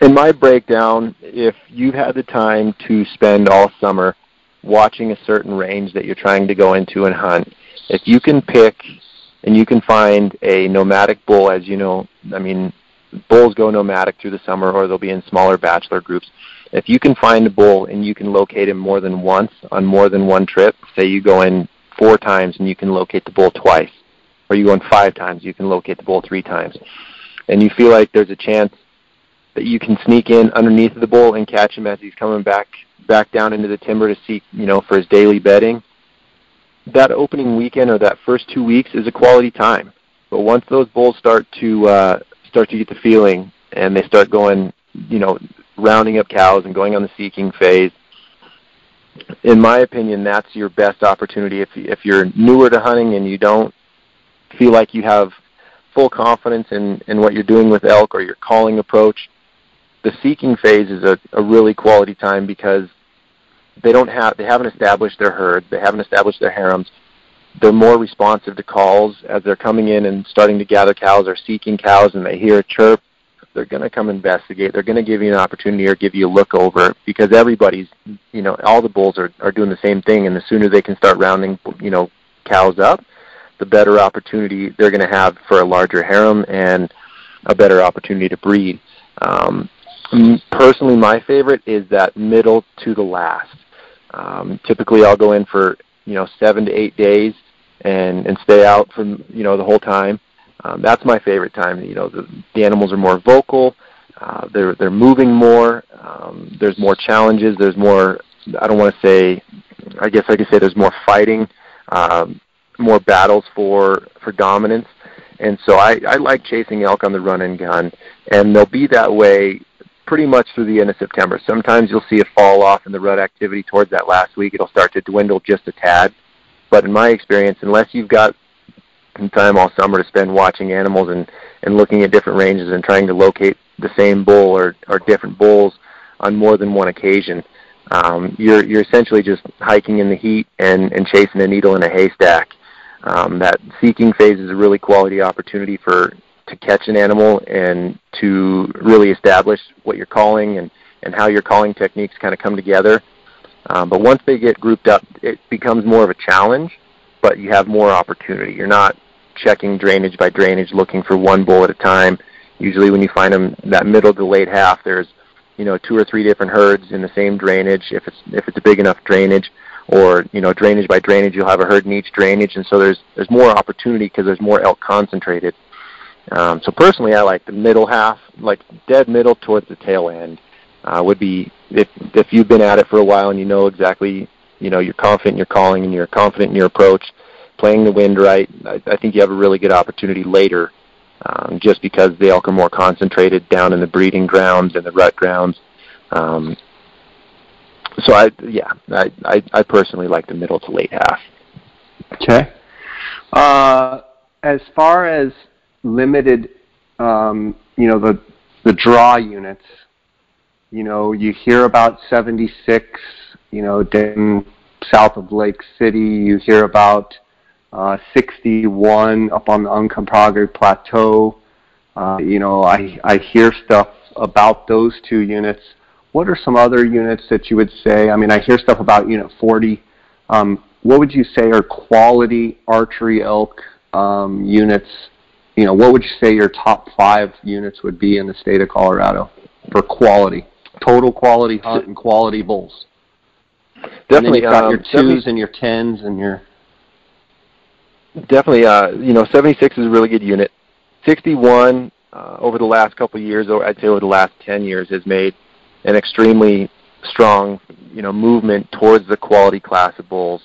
[SPEAKER 2] in my breakdown, if you've had the time to spend all summer watching a certain range that you're trying to go into and hunt, if you can pick and you can find a nomadic bull, as you know, I mean, bulls go nomadic through the summer or they'll be in smaller bachelor groups. If you can find a bull and you can locate him more than once on more than one trip, say you go in four times and you can locate the bull twice, or you go in five times, you can locate the bull three times, and you feel like there's a chance that you can sneak in underneath the bull and catch him as he's coming back back down into the timber to seek, you know, for his daily bedding, that opening weekend or that first two weeks is a quality time. But once those bulls start to uh, start to get the feeling and they start going, you know, rounding up cows and going on the seeking phase, in my opinion, that's your best opportunity. If if you're newer to hunting and you don't feel like you have full confidence in in what you're doing with elk or your calling approach, the seeking phase is a, a really quality time because they don't have they haven't established their herds, they haven't established their harems, they're more responsive to calls as they're coming in and starting to gather cows or seeking cows and they hear a chirp they're going to come investigate they're going to give you an opportunity or give you a look over because everybody's you know all the bulls are are doing the same thing and the sooner they can start rounding you know cows up the better opportunity they're going to have for a larger harem and a better opportunity to breed. Um, personally my favorite is that middle to the last um, typically i'll go in for you know seven to eight days and and stay out from you know the whole time. Um, that's my favorite time. You know, the, the animals are more vocal. Uh, they're they're moving more. Um, there's more challenges. There's more. I don't want to say. I guess I could say there's more fighting, um, more battles for for dominance. And so I, I like chasing elk on the run and gun, and they'll be that way pretty much through the end of September. Sometimes you'll see a fall off in the rut activity towards that last week. It'll start to dwindle just a tad. But in my experience, unless you've got some time all summer to spend watching animals and, and looking at different ranges and trying to locate the same bull or, or different bulls on more than one occasion, um, you're, you're essentially just hiking in the heat and, and chasing a needle in a haystack. Um, that seeking phase is a really quality opportunity for to catch an animal and to really establish what you're calling and, and how your calling techniques kind of come together. Um, but once they get grouped up, it becomes more of a challenge, but you have more opportunity. You're not checking drainage by drainage, looking for one bull at a time. Usually, when you find them that middle to late half, there's you know two or three different herds in the same drainage. If it's if it's a big enough drainage, or you know drainage by drainage, you'll have a herd in each drainage, and so there's there's more opportunity because there's more elk concentrated. Um, so personally, I like the middle half, like dead middle towards the tail end. Uh, would be if if you've been at it for a while and you know exactly, you know, you're confident in your calling and you're confident in your approach, playing the wind right. I, I think you have a really good opportunity later, um, just because the elk are more concentrated down in the breeding grounds and the rut grounds. Um, so I, yeah, I, I, I personally like the middle to late half.
[SPEAKER 1] Okay. Uh, as far as limited, um, you know, the the draw units. You know, you hear about 76, you know, down south of Lake City. You hear about uh, 61 up on the Uncompahgre Plateau. Uh, you know, I, I hear stuff about those two units. What are some other units that you would say? I mean, I hear stuff about Unit 40. Um, what would you say are quality archery elk um, units you know, what would you say your top five units would be in the state of Colorado for quality, total quality hunt and quality bulls?
[SPEAKER 2] Definitely,
[SPEAKER 1] and you've got um, your twos and your tens and your.
[SPEAKER 2] Definitely, uh, you know, 76 is a really good unit. 61 uh, over the last couple of years, or I'd say over the last 10 years, has made an extremely strong, you know, movement towards the quality class of bulls.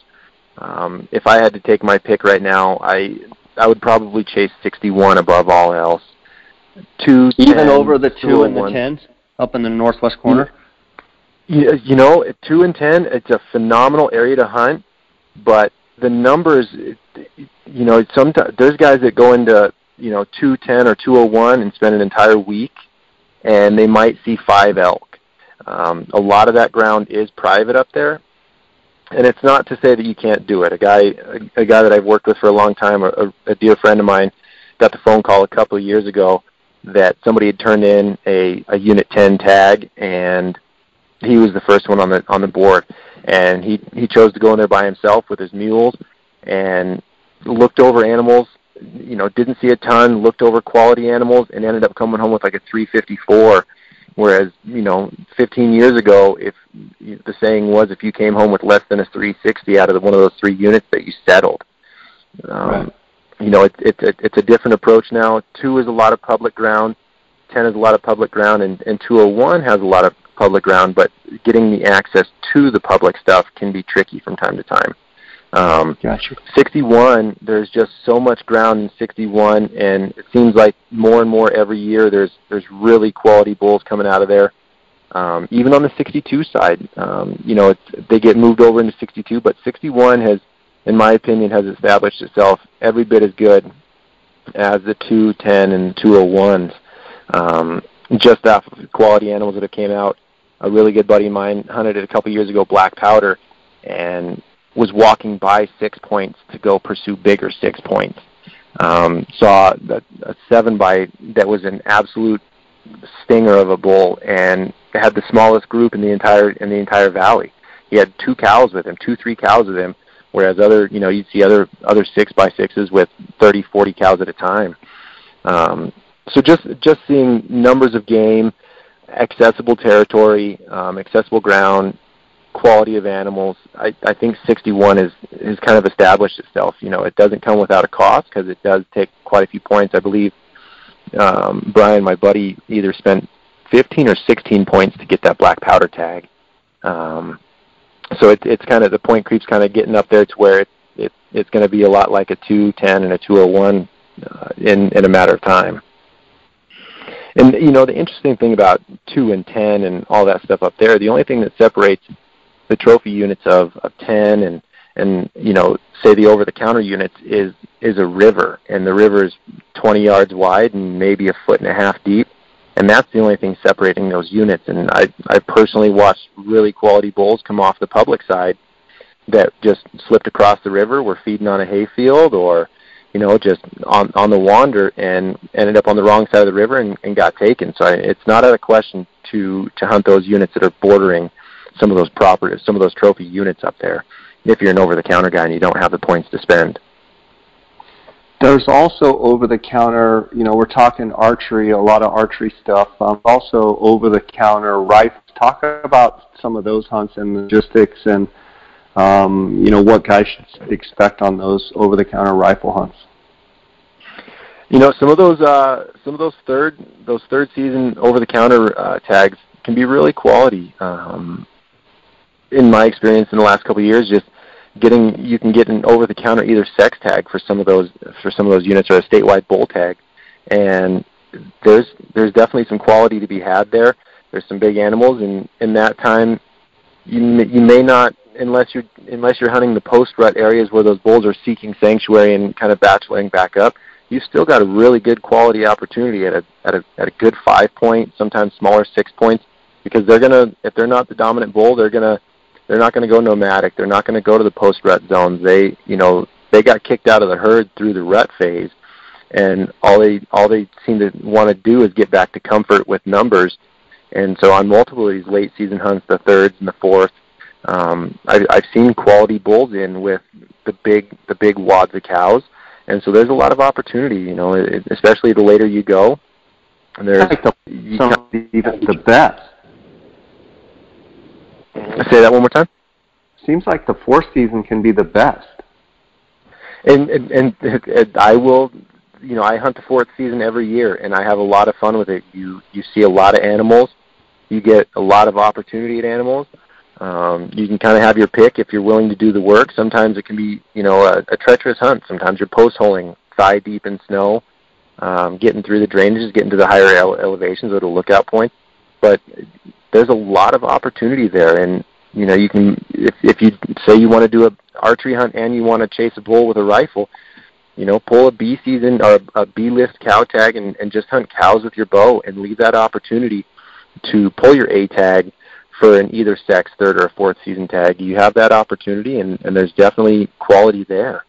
[SPEAKER 2] Um, if I had to take my pick right now, I I would probably chase 61 above all else.
[SPEAKER 1] Two, even over the two and the tens up in the northwest corner.
[SPEAKER 2] You, you know, two and ten, it's a phenomenal area to hunt, but the numbers, you know, sometimes there's guys that go into you know 210 or 201 and spend an entire week, and they might see five elk. Um, a lot of that ground is private up there, and it's not to say that you can't do it. A guy, a, a guy that I've worked with for a long time, a, a dear friend of mine, got the phone call a couple of years ago that somebody had turned in a, a Unit 10 tag, and he was the first one on the on the board. And he he chose to go in there by himself with his mules, and looked over animals. You know, didn't see a ton. Looked over quality animals, and ended up coming home with like a 354 Whereas, you know, 15 years ago, if the saying was, if you came home with less than a 360 out of the, one of those three units, that you settled. Um, right. You know, it's it's it, it's a different approach now. Two is a lot of public ground. Ten is a lot of public ground, and and 201 has a lot of public ground. But getting the access to the public stuff can be tricky from time to time. Um,
[SPEAKER 1] gotcha.
[SPEAKER 2] 61, there's just so much ground in 61, and it seems like more and more every year there's there's really quality bulls coming out of there. Um, even on the 62 side, um, you know, it's, they get moved over into 62, but 61 has, in my opinion, has established itself every bit as good as the 210 and 201s. Um, just off of quality animals that have came out. A really good buddy of mine hunted it a couple years ago, black powder, and was walking by six points to go pursue bigger six points. Um, saw a, a seven by that was an absolute stinger of a bull and had the smallest group in the entire in the entire valley. He had two cows with him, two three cows with him, whereas other you know you'd see other other six by sixes with 30, 40 cows at a time. Um, so just just seeing numbers of game, accessible territory, um, accessible ground, quality of animals. I, I think 61 is is kind of established itself. You know, it doesn't come without a cost because it does take quite a few points. I believe um, Brian, my buddy, either spent 15 or 16 points to get that black powder tag. Um, so it, it's kind of the point creep's kind of getting up there to where it, it it's going to be a lot like a 210 and a 201 uh, in in a matter of time. And you know the interesting thing about two and ten and all that stuff up there, the only thing that separates the trophy units of, of 10 and and you know say the over the counter units is is a river and the river is 20 yards wide and maybe a foot and a half deep and that's the only thing separating those units. And i i personally watched really quality bulls come off the public side that just slipped across the river were feeding on a hayfield or you know just on on the wander and ended up on the wrong side of the river and, and got taken. So I, it's not out of question to to hunt those units that are bordering some of those properties, some of those trophy units up there if you're an over-the-counter guy and you don't have the points to spend.
[SPEAKER 1] There's also over-the-counter, you know, we're talking archery, a lot of archery stuff. Um, also over-the-counter rifles. Talk about some of those hunts and logistics and, um, you know, what guys should expect on those over-the-counter rifle hunts.
[SPEAKER 2] You know, some of those, uh, some of those third, those third season over-the-counter uh, tags can be really quality. Um, in my experience in the last couple of years, just getting you can get an over the counter either sex tag for some of those for some of those units or a statewide bull tag, and there's there's definitely some quality to be had there. There's some big animals, and in that time, you you may not unless you're unless you're hunting the post rut areas where those bulls are seeking sanctuary and kind of bacheloring back up. You've still got a really good quality opportunity at a at a at a good five point, sometimes smaller six points, because they're gonna if they're not the dominant bull, they're gonna they're not going to go nomadic. They're not going to go to the post rut zones. They, you know, they got kicked out of the herd through the rut phase, and all they all they seem to want to do is get back to comfort with numbers. And so on multiple of these late season hunts, the thirds and the fourth, um, I, I've seen quality bulls in with the big the big wads of cows, and so there's a lot of opportunity. You know, especially the later you go.
[SPEAKER 1] And there's the, some even the best
[SPEAKER 2] Say that one more time.
[SPEAKER 1] Seems like the fourth season can be the best.
[SPEAKER 2] And and, and, and I will, you know, I hunt the fourth season every year, and I have a lot of fun with it. You you see a lot of animals, you get a lot of opportunity at animals. Um, you can kind of have your pick if you're willing to do the work. Sometimes it can be, you know, a, a treacherous hunt. Sometimes you're post holing thigh deep in snow, um, getting through the drainages, getting to the higher ele- elevations or the lookout points. But there's a lot of opportunity there, and you know you can if if you say you want to do a archery hunt and you want to chase a bull with a rifle, you know pull a B season or a B list cow tag and, and just hunt cows with your bow and leave that opportunity to pull your A tag for an either sex third or fourth season tag. You have that opportunity, and, and there's definitely quality there.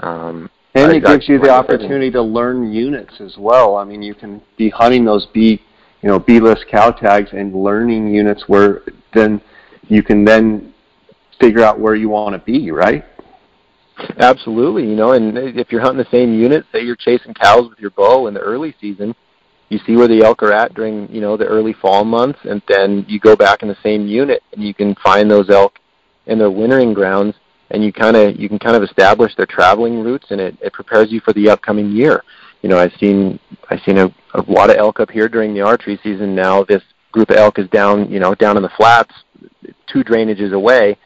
[SPEAKER 2] Um,
[SPEAKER 1] and it gives you the opportunity to learn units as well. I mean, you can be hunting those B you know, B-list cow tags and learning units where then you can then figure out where you want to be, right?
[SPEAKER 2] Absolutely, you know, and if you're hunting the same unit, say you're chasing cows with your bow in the early season, you see where the elk are at during, you know, the early fall months, and then you go back in the same unit and you can find those elk in their wintering grounds, and you kind of you can kind of establish their traveling routes, and it, it prepares you for the upcoming year you know, I've seen I've seen a, a lot of elk up here during the archery season. Now this group of elk is down, you know, down in the flats, two drainages away,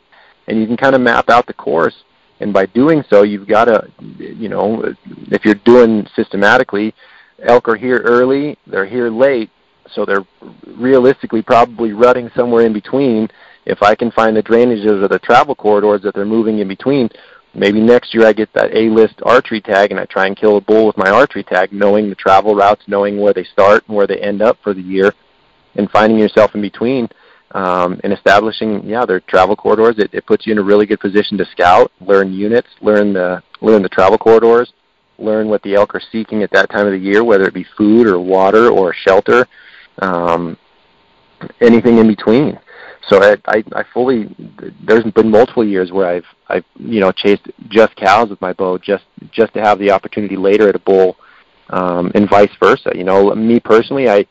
[SPEAKER 2] and you can kind of map out the course. And by doing so, you've got to, you know, if you're doing systematically, elk are here early, they're here late, so they're realistically probably rutting somewhere in between. If I can find the drainages or the travel corridors that they're moving in between, maybe next year I get that A-list archery tag and I try and kill a bull with my archery tag, knowing the travel routes, knowing where they start and where they end up for the year, and finding yourself in between. um, and establishing yeah their travel corridors. It, it puts you in a really good position to scout, learn units, learn the learn the travel corridors, learn what the elk are seeking at that time of the year, whether it be food or water or shelter, um, anything in between. So I, I, I fully there's been multiple years where I've I've you know chased just cows with my bow just just to have the opportunity later at a bull, um, and vice versa. You know, me personally, I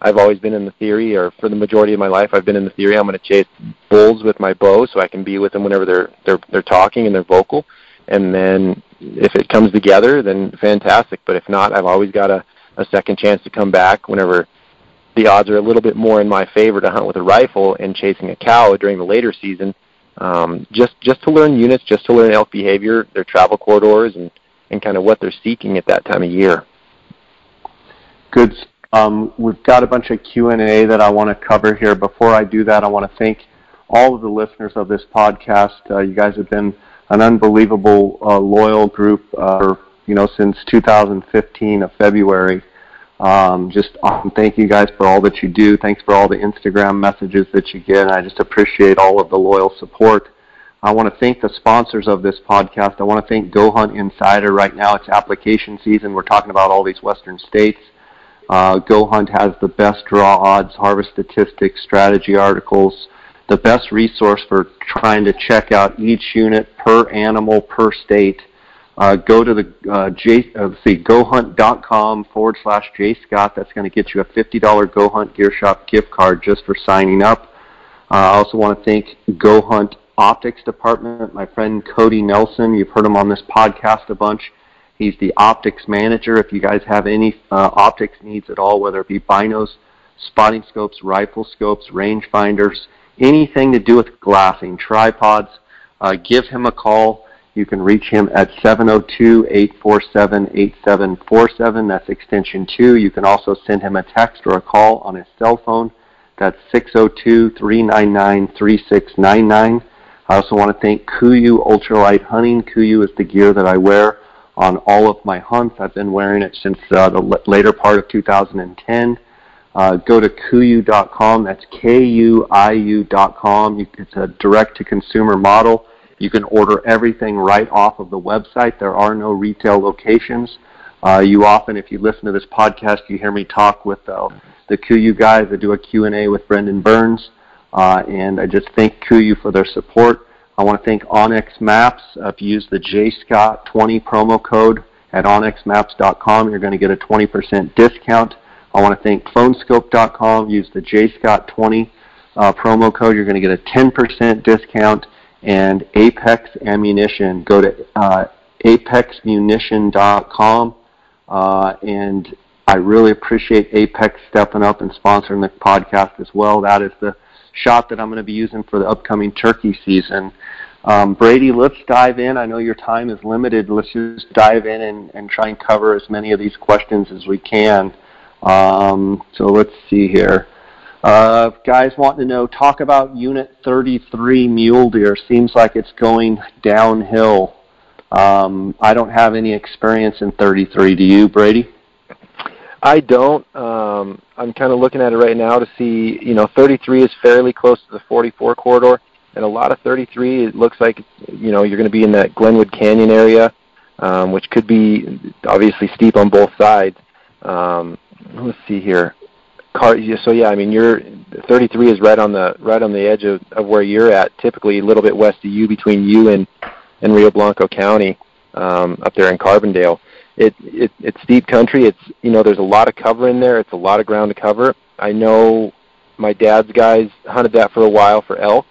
[SPEAKER 2] I've always been in the theory, or for the majority of my life, I've been in the theory I'm going to chase bulls with my bow, so I can be with them whenever they're they're they're talking and they're vocal. And then if it comes together, then fantastic. But if not, I've always got a a second chance to come back whenever the odds are a little bit more in my favor to hunt with a rifle and chasing a cow during the later season. Um, just just to learn units, just to learn elk behavior, their travel corridors, and and kind of what they're seeking at that time of year.
[SPEAKER 1] Good um, we've got a bunch of Q&A that I want to cover here. Before I do that, I want to thank all of the listeners of this podcast. Uh, you guys have been an unbelievable uh, loyal group, uh, you know, since 2015 of February. Um, just um, thank you guys for all that you do. Thanks for all the Instagram messages that you get. I just appreciate all of the loyal support. I want to thank the sponsors of this podcast. I want to thank Go Hunt Insider. Right now, it's application season. We're talking about all these western states. Uh, Go Hunt has the best draw odds, harvest statistics, strategy articles, the best resource for trying to check out each unit per animal per state. Uh, go to the uh, J, uh, see gohunt.com forward slash jscott. That's going to get you a $50 Go Hunt Gear Shop gift card just for signing up. Uh, I also want to thank Go Hunt Optics Department. My friend Cody Nelson, you've heard him on this podcast a bunch. He's the optics manager. If you guys have any uh, optics needs at all, whether it be binos, spotting scopes, rifle scopes, range finders, anything to do with glassing, tripods, uh, give him a call. You can reach him at 702-847-8747. That's extension 2. You can also send him a text or a call on his cell phone. That's 602-399-3699. I also want to thank Kuiu Ultralight Hunting. Kuiu is the gear that I wear on all of my hunts. I've been wearing it since uh, the later part of 2010. Uh, go to kuiu.com. That's K-U-I-U.com. it's a direct-to-consumer model. You can order everything right off of the website. There are no retail locations. Uh, you often, if you listen to this podcast, you hear me talk with uh, the Kuiu guys. I do a Q&A with Brendan Burns. Uh, and I just thank Kuiu for their support. I want to thank onX Maps. If you use the JScott20 promo code at onxmaps.com, you're going to get a 20% discount. I want to thank phoneskope.com. Use the JScott20 uh, promo code. You're going to get a 10% discount. And Apex Ammunition. Go to uh, apexmunition.com. Uh, and I really appreciate Apex stepping up and sponsoring the podcast as well. That is the shot that I'm going to be using for the upcoming turkey season. Um, Brady, let's dive in. I know your time is limited. Let's just dive in and, and try and cover as many of these questions as we can. Um, so let's see here. Uh, guys want to know, talk about Unit 33 mule deer. Seems like it's going downhill. Um, I don't have any experience in 33. Do you, Brady?
[SPEAKER 2] I don't. Um, I'm kind of looking at it right now to see. You know, 33 is fairly close to the 44 corridor, and a lot of 33. It looks like you know you're going to be in that Glenwood Canyon area, um, which could be obviously steep on both sides. Um, let's see here. Car, so yeah, I mean, you're 33 is right on the right on the edge of, of where you're at. Typically, a little bit west of you, between you and and Rio Blanco County, um, up there in Carbondale it, it it's steep country. It's you know there's a lot of cover in there. It's a lot of ground to cover. I know my dad's guys hunted that for a while for elk,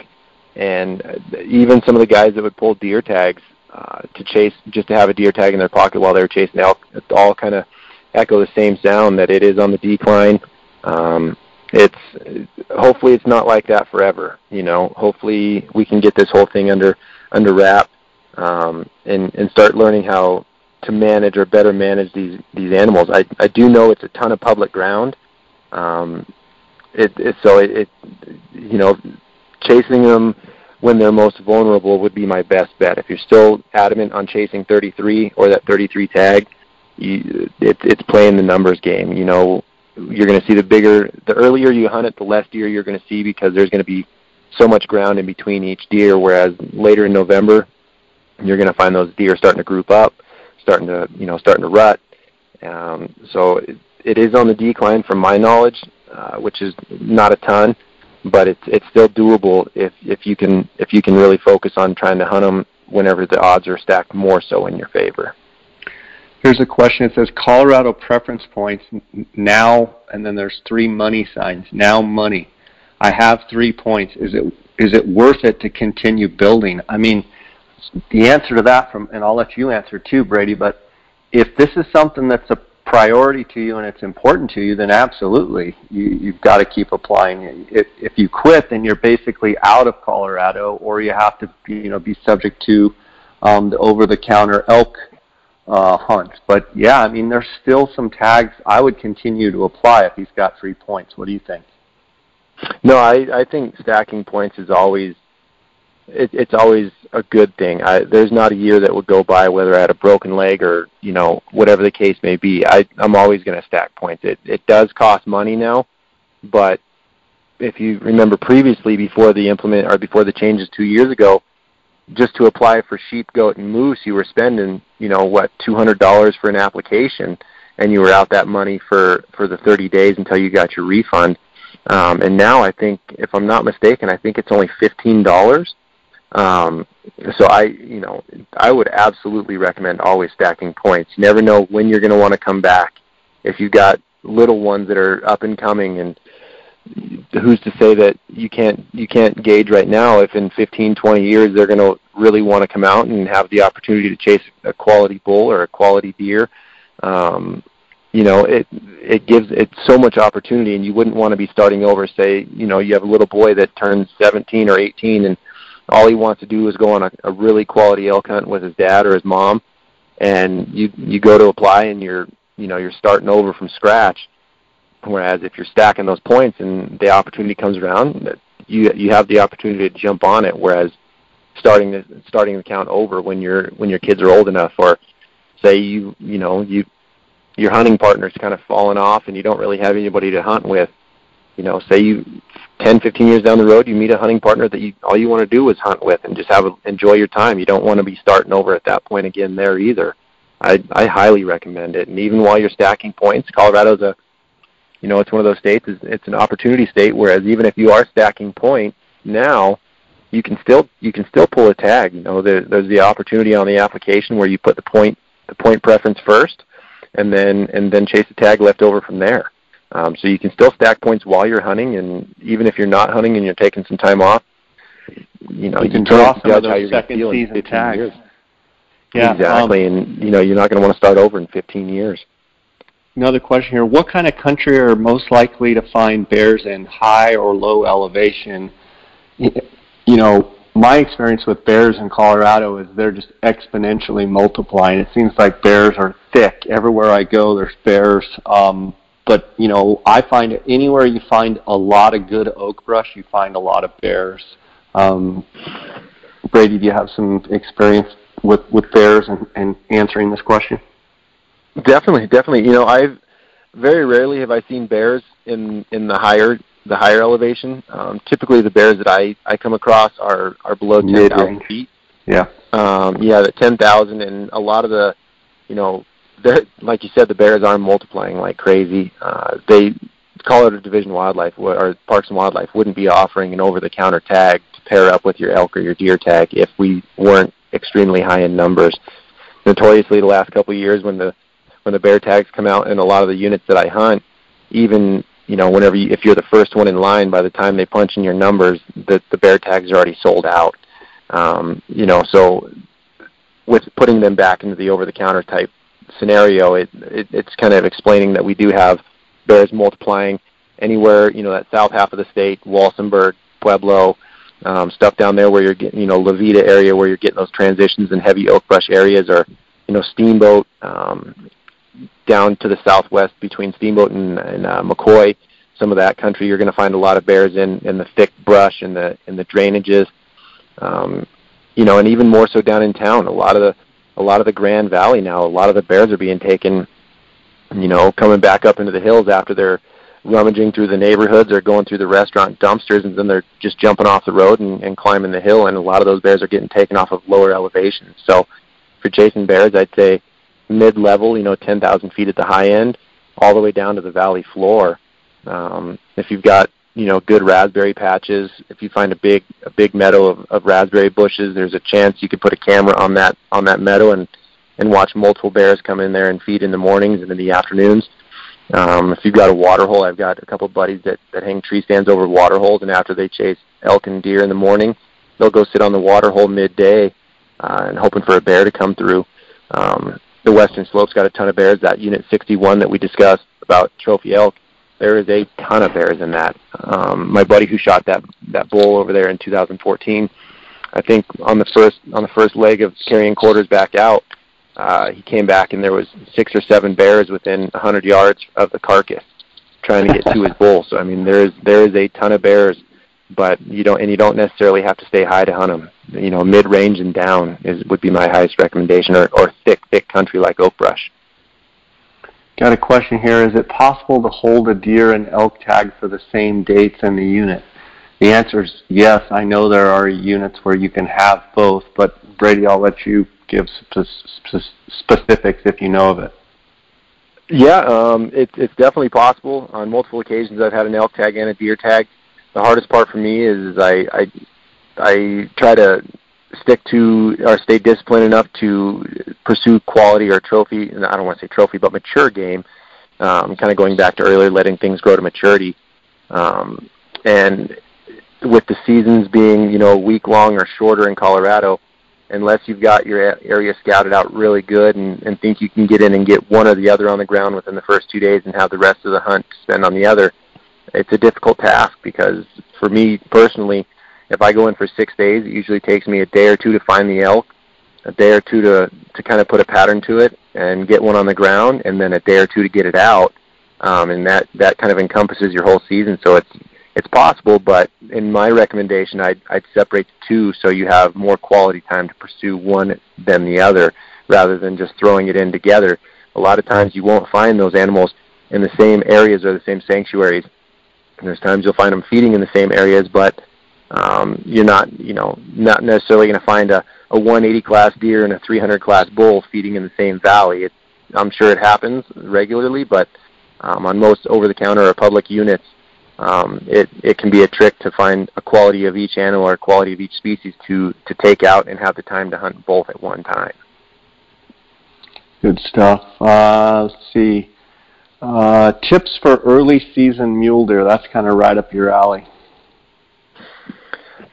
[SPEAKER 2] and even some of the guys that would pull deer tags uh, to chase just to have a deer tag in their pocket while they were chasing elk. It all kind of echo the same sound that it is on the decline. Um, it's hopefully it's not like that forever. You know, hopefully we can get this whole thing under under wrap um, and and start learning how to manage or better manage these these animals. I I do know it's a ton of public ground. Um, it, it so it, it you know chasing them when they're most vulnerable would be my best bet. If you're still adamant on chasing 33 or that 33 tag, you, it, it's playing the numbers game. You know, you're going to see the bigger, the earlier you hunt it, the less deer you're going to see because there's going to be so much ground in between each deer. Whereas later in November, you're going to find those deer starting to group up, starting to you know starting to rut. Um, so it, it is on the decline from my knowledge, uh, which is not a ton, but it's it's still doable if if you can if you can really focus on trying to hunt them whenever the odds are stacked more so in your favor.
[SPEAKER 1] Here's a question. It says Colorado preference points now, and then there's three money signs. Now money. I have three points. Is it is it worth it to continue building? I mean, the answer to that from, and I'll let you answer too, Brady. But if this is something that's a priority to you and it's important to you, then absolutely you, you've got to keep applying. If, if you quit, then you're basically out of Colorado, or you have to you know be subject to um, the over-the-counter elk uh, hunt. But yeah, I mean, there's still some tags I would continue to apply if he's got three points. What do you think?
[SPEAKER 2] No, I, I think stacking points is always it, it's always a good thing. I, there's not a year that would go by whether I had a broken leg or you know whatever the case may be. I, I'm always going to stack points. It it does cost money now, but if you remember previously before the implement or before the changes two years ago, just to apply for sheep, goat, and moose, you were spending, you know, what, two hundred dollars for an application, and you were out that money for for the thirty days until you got your refund. Um, and now I think, if I'm not mistaken, I think it's only fifteen dollars. Um, so I, you know, I would absolutely recommend always stacking points. You never know when you're going to want to come back. If you've got little ones that are up and coming and who's to say that you can't you can't gauge right now if in 15 20 years they're going to really want to come out and have the opportunity to chase a quality bull or a quality deer. Um you know it it gives it so much opportunity and you wouldn't want to be starting over say you know you have a little boy that turns 17 or 18 and all he wants to do is go on a, a really quality elk hunt with his dad or his mom and you you go to apply and you're you know you're starting over from scratch Whereas if you're stacking those points and the opportunity comes around, you you have the opportunity to jump on it. Whereas starting the starting the count over when your when your kids are old enough, or say you you know you your hunting partner's kind of fallen off and you don't really have anybody to hunt with. You know, say you 10, 15 years down the road, you meet a hunting partner that you all you want to do is hunt with and just have a, enjoy your time. You don't want to be starting over at that point again there either. I I highly recommend it. And even while you're stacking points, Colorado's a you know, it's one of those states. It's an opportunity state. Whereas even if you are stacking point now, you can still you can still pull a tag. You know, there, there's the opportunity on the application where you put the point the point preference first, and then and then chase the tag left over from there. Um, so you can still stack points while you're hunting, and even if you're not hunting and you're taking some time off, you know
[SPEAKER 1] you can draw some of those second season tags.
[SPEAKER 2] Years. Yeah, exactly, um, and you know you're not going to want to start over in 15 years
[SPEAKER 1] another question here. What kind of country are most likely to find bears in high or low elevation? You know, my experience with bears in Colorado is they're just exponentially multiplying. It seems like bears are thick. Everywhere I go, there's bears. Um, but, you know, I find anywhere you find a lot of good oak brush, you find a lot of bears. Um, Brady, do you have some experience with, with bears and, and answering this question?
[SPEAKER 2] Definitely, definitely. You know, I've very rarely have I seen bears in in the higher the higher elevation. Um, typically, the bears that I I come across are are below ten thousand feet.
[SPEAKER 1] Yeah.
[SPEAKER 2] Um, yeah, the ten thousand, and a lot of the, you know, like you said, the bears are multiplying like crazy. Uh, they Colorado Division Wildlife or Parks and Wildlife wouldn't be offering an over-the-counter tag to pair up with your elk or your deer tag if we weren't extremely high in numbers. Notoriously, the last couple of years when the when the bear tags come out in a lot of the units that I hunt, even you know whenever you, if you're the first one in line, by the time they punch in your numbers, the the bear tags are already sold out. Um, you know, so with putting them back into the over-the-counter type scenario, it, it it's kind of explaining that we do have bears multiplying anywhere. You know, that south half of the state, Walsenburg, Pueblo. Um, stuff down there where you're getting, you know, La Veta area where you're getting those transitions in heavy oak brush areas, or you know, Steamboat, um, down to the southwest between Steamboat and, and uh, McCoy, some of that country, you're going to find a lot of bears in in the thick brush and the in the drainages. Um, you know, and even more so down in town. A lot of the a lot of the Grand Valley now, a lot of the bears are being taken you know, coming back up into the hills after they're rummaging through the neighborhoods or going through the restaurant dumpsters, and then they're just jumping off the road and, and climbing the hill. And a lot of those bears are getting taken off of lower elevations. So for chasing bears, I'd say mid-level, you know, 10,000 feet at the high end, all the way down to the valley floor. Um, if you've got you know good raspberry patches, if you find a big a big meadow of, of raspberry bushes, there's a chance you could put a camera on that on that meadow and and watch multiple bears come in there and feed in the mornings and in the afternoons. Um, if you've got a water hole, I've got a couple of buddies that, that hang tree stands over water holes, and after they chase elk and deer in the morning, they'll go sit on the water hole midday uh, and hoping for a bear to come through. Um, the Western Slope's got a ton of bears. That Unit 61 that we discussed about trophy elk, there is a ton of bears in that. Um, my buddy who shot that that bull over there in 2014, I think on the first on the first leg of carrying quarters back out, uh, he came back and there was six or seven bears within 100 yards of the carcass trying to get to his bull. So I mean, there is there is a ton of bears, but you don't and you don't necessarily have to stay high to hunt them. You know, mid range and down is would be my highest recommendation, or or thick thick country like oak brush.
[SPEAKER 1] Got a question here. Is it possible to hold a deer and elk tag for the same dates in the unit? The answer is yes. I know there are units where you can have both, but Brady, I'll let you give specifics if you know of it.
[SPEAKER 2] Yeah, um, it, it's definitely possible. On multiple occasions, I've had an elk tag and a deer tag. The hardest part for me is, I, I I try to stick to or stay disciplined enough to pursue quality or trophy. And I don't want to say trophy, but mature game. Um, kind of going back to earlier, letting things grow to maturity. Um, and with the seasons being you know a week long or shorter in Colorado, unless you've got your area scouted out really good and, and think you can get in and get one or the other on the ground within the first two days and have the rest of the hunt spend on the other, it's a difficult task because for me personally, if I go in for six days, it usually takes me a day or two to find the elk, a day or two to to kind of put a pattern to it and get one on the ground, and then a day or two to get it out. Um, and that that kind of encompasses your whole season. So it's it's possible, but in my recommendation, I'd, I'd separate the two so you have more quality time to pursue one than the other, rather than just throwing it in together. A lot of times you won't find those animals in the same areas or the same sanctuaries. And there's times you'll find them feeding in the same areas, but um, you're not, you know, not necessarily going to find a, a 180 class deer and a 300 class bull feeding in the same valley. It, I'm sure it happens regularly, but um, on most over-the-counter or public units, um, it, it can be a trick to find a quality of each animal or a quality of each species to, to take out and have the time to hunt both at one time.
[SPEAKER 1] Good stuff. Uh, let's see. Uh, tips for early season mule deer. That's kind of right up your alley.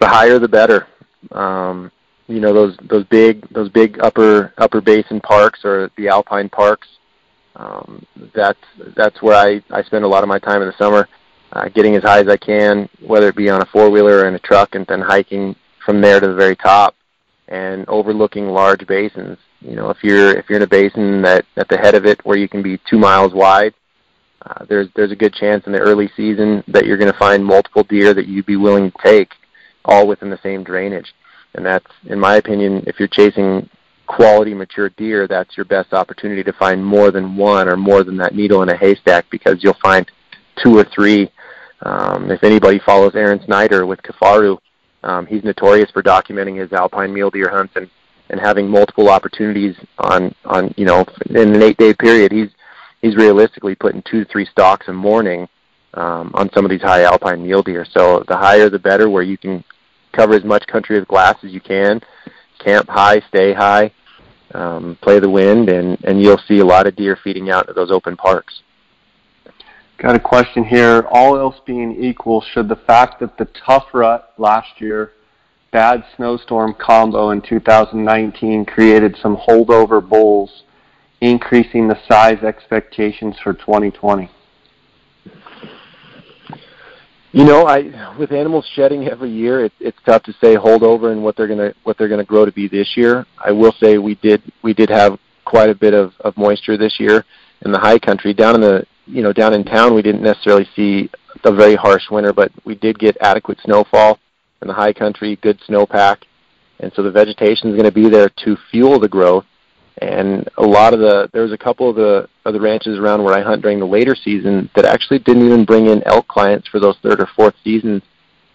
[SPEAKER 2] The higher, the better. Um, you know those those big those big upper upper basin parks or the alpine parks. Um, that's that's where I I spend a lot of my time in the summer uh, getting as high as I can, whether it be on a four wheeler or in a truck, and then hiking from there to the very top and overlooking large basins. You know, if you're if you're in a basin that at the head of it where you can be two miles wide, uh, there's there's a good chance in the early season that you're going to find multiple deer that you'd be willing to take, all within the same drainage. And that's, in my opinion, if you're chasing quality mature deer, that's your best opportunity to find more than one or more than that needle in a haystack because you'll find two or three um, if anybody follows Aron Snyder with Kifaru, um, he's notorious for documenting his alpine mule deer hunts and, and having multiple opportunities on, on you know in an eight day period. He's he's realistically putting two to three stalks a morning um, on some of these high alpine mule deer. So the higher the better, where you can cover as much country with glass as you can, camp high, stay high, um, play the wind, and and you'll see a lot of deer feeding out at those open parks.
[SPEAKER 1] Got a question here. All else being equal, should the fact that the tough rut last year, bad snowstorm combo in 2019 created some holdover bulls, increasing the size expectations for 2020?
[SPEAKER 2] You know, I with animals shedding every year, it, it's tough to say holdover and what they're gonna what they're gonna grow to be this year. I will say we did we did have quite a bit of, of moisture this year in the high country. Down in the you know, down in town, we didn't necessarily see a very harsh winter, but we did get adequate snowfall in the high country, good snowpack, and so the vegetation is going to be there to fuel the growth. And a lot of the there was a couple of the of the ranches around where I hunt during the later season that actually didn't even bring in elk clients for those third or fourth seasons.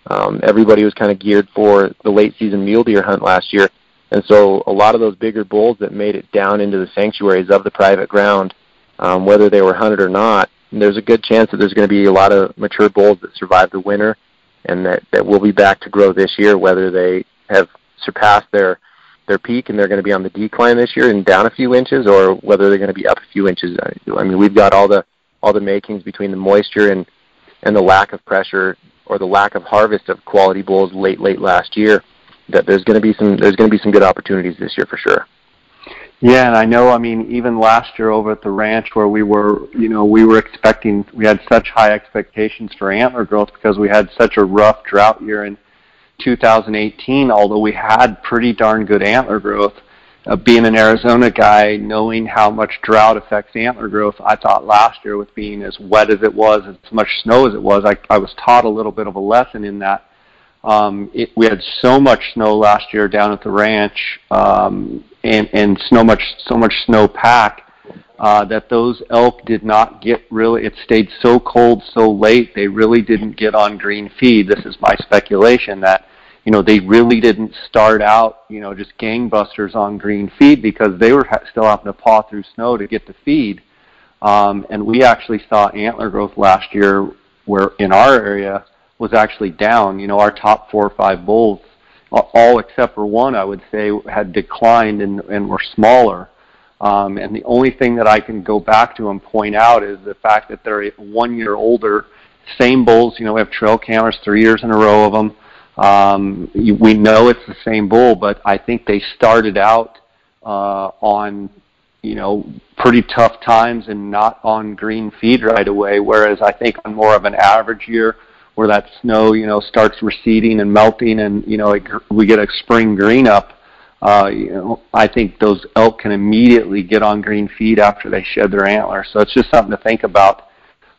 [SPEAKER 2] Um, everybody was kind of geared for the late season mule deer hunt last year, and so a lot of those bigger bulls that made it down into the sanctuaries of the private ground, um, whether they were hunted or not, there's a good chance that there's going to be a lot of mature bulls that survive the winter, and that that will be back to grow this year, whether they have surpassed their their peak and they're going to be on the decline this year and down a few inches, or whether they're going to be up a few inches. I mean, we've got all the all the makings between the moisture and and the lack of pressure or the lack of harvest of quality bulls late late last year. That there's going to be some there's going to be some good opportunities this year for sure.
[SPEAKER 1] Yeah, and I know. I mean, even last year over at the ranch, where we were, you know, we were expecting, we had such high expectations for antler growth because we had such a rough drought year in 2018. Although we had pretty darn good antler growth, uh, being an Arizona guy, knowing how much drought affects antler growth, I thought last year with being as wet as it was, as much snow as it was, I, I was taught a little bit of a lesson in that. Um, it, we had so much snow last year down at the ranch. Um, and and so much so much snow pack uh, that those elk did not get really. It stayed so cold so late. They really didn't get on green feed. This is my speculation that you know they really didn't start out you know just gangbusters on green feed because they were ha- still having to paw through snow to get the feed. Um, and we actually saw antler growth last year where in our area was actually down. You know, our top four or five bulls all except for one, I would say, had declined and, and were smaller. Um, and the only thing that I can go back to and point out is the fact that they're one year older. Same bulls, you know, we have trail cameras, three years in a row of them. Um, you, we know it's the same bull, but I think they started out uh, on, you know, pretty tough times and not on green feed right away. Whereas I think on more of an average year, where that snow, you know, starts receding and melting, and you know, it, we get a spring green up. Uh, you know, I think those elk can immediately get on green feed after they shed their antlers. So it's just something to think about.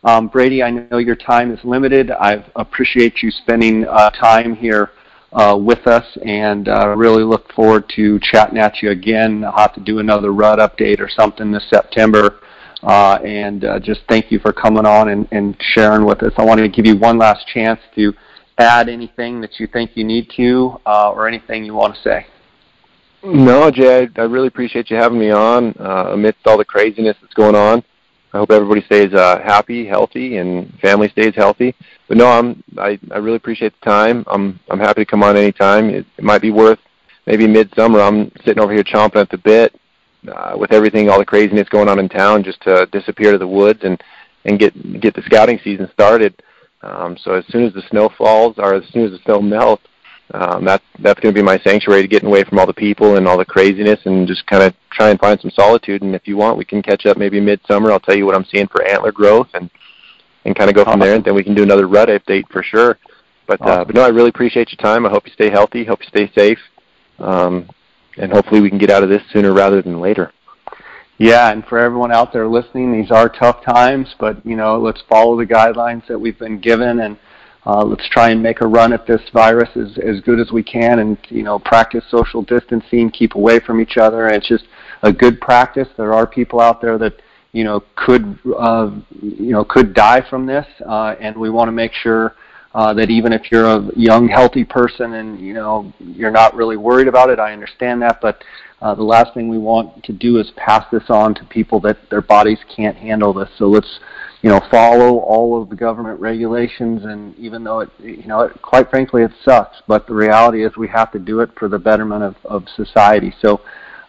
[SPEAKER 1] Um, Brady, I know your time is limited. I appreciate you spending uh, time here uh, with us, and uh, really look forward to chatting at you again. I'll have to do another rut update or something this September. Uh, and uh, just thank you for coming on and, and sharing with us. I wanted to give you one last chance to add anything that you think you need to uh, or anything you want to say.
[SPEAKER 2] No, Jay, I, I really appreciate you having me on uh, amidst all the craziness that's going on. I hope everybody stays uh, happy, healthy, and family stays healthy. But no, I'm I, I really appreciate the time. I'm I'm happy to come on anytime. It, it might be worth maybe midsummer. I'm sitting over here chomping at the bit, uh, with everything, all the craziness going on in town, just to disappear to the woods and and get get the scouting season started. Um, so as soon as the snow falls, or as soon as the snow melts, um, that that's going to be my sanctuary to getting away from all the people and all the craziness, and just kind of try and find some solitude. And if you want, we can catch up maybe midsummer. I'll tell you what I'm seeing for antler growth, and and kind of go from there. And then we can do another rut update for sure. But uh, but no, I really appreciate your time. I hope you stay healthy. Hope you stay safe. Um, and hopefully we can get out of this sooner rather than later.
[SPEAKER 1] Yeah, and for everyone out there listening, these are tough times, but you know, let's follow the guidelines that we've been given, and uh, let's try and make a run at this virus as as good as we can, and you know, practice social distancing, keep away from each other. And it's just a good practice. There are people out there that you know could uh, you know could die from this, uh, and we want to make sure uh, that even if you're a young, healthy person and you know you're not really worried about it, I understand that. But uh, the last thing we want to do is pass this on to people that their bodies can't handle this. So let's you know follow all of the government regulations. And even though it you know it, quite frankly it sucks, but the reality is we have to do it for the betterment of, of society. So.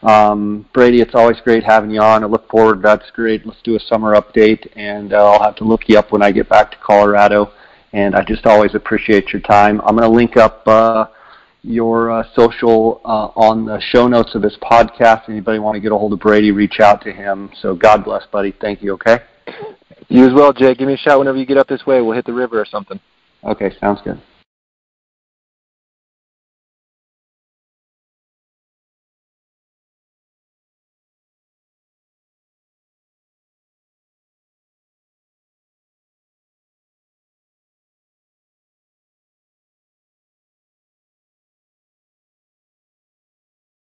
[SPEAKER 1] Um, Brady, it's always great having you on. I look forward. That's great. Let's do a summer update, and uh, I'll have to look you up when I get back to Colorado and I just always appreciate your time. I'm going to link up uh, your uh, social uh, on the show notes of this podcast. Anybody want to get a hold of Brady, reach out to him. So God bless, buddy. Thank you. Okay.
[SPEAKER 2] You as well, Jay. Give me a shout whenever you get up this way. We'll hit the river or something.
[SPEAKER 1] Okay, sounds good.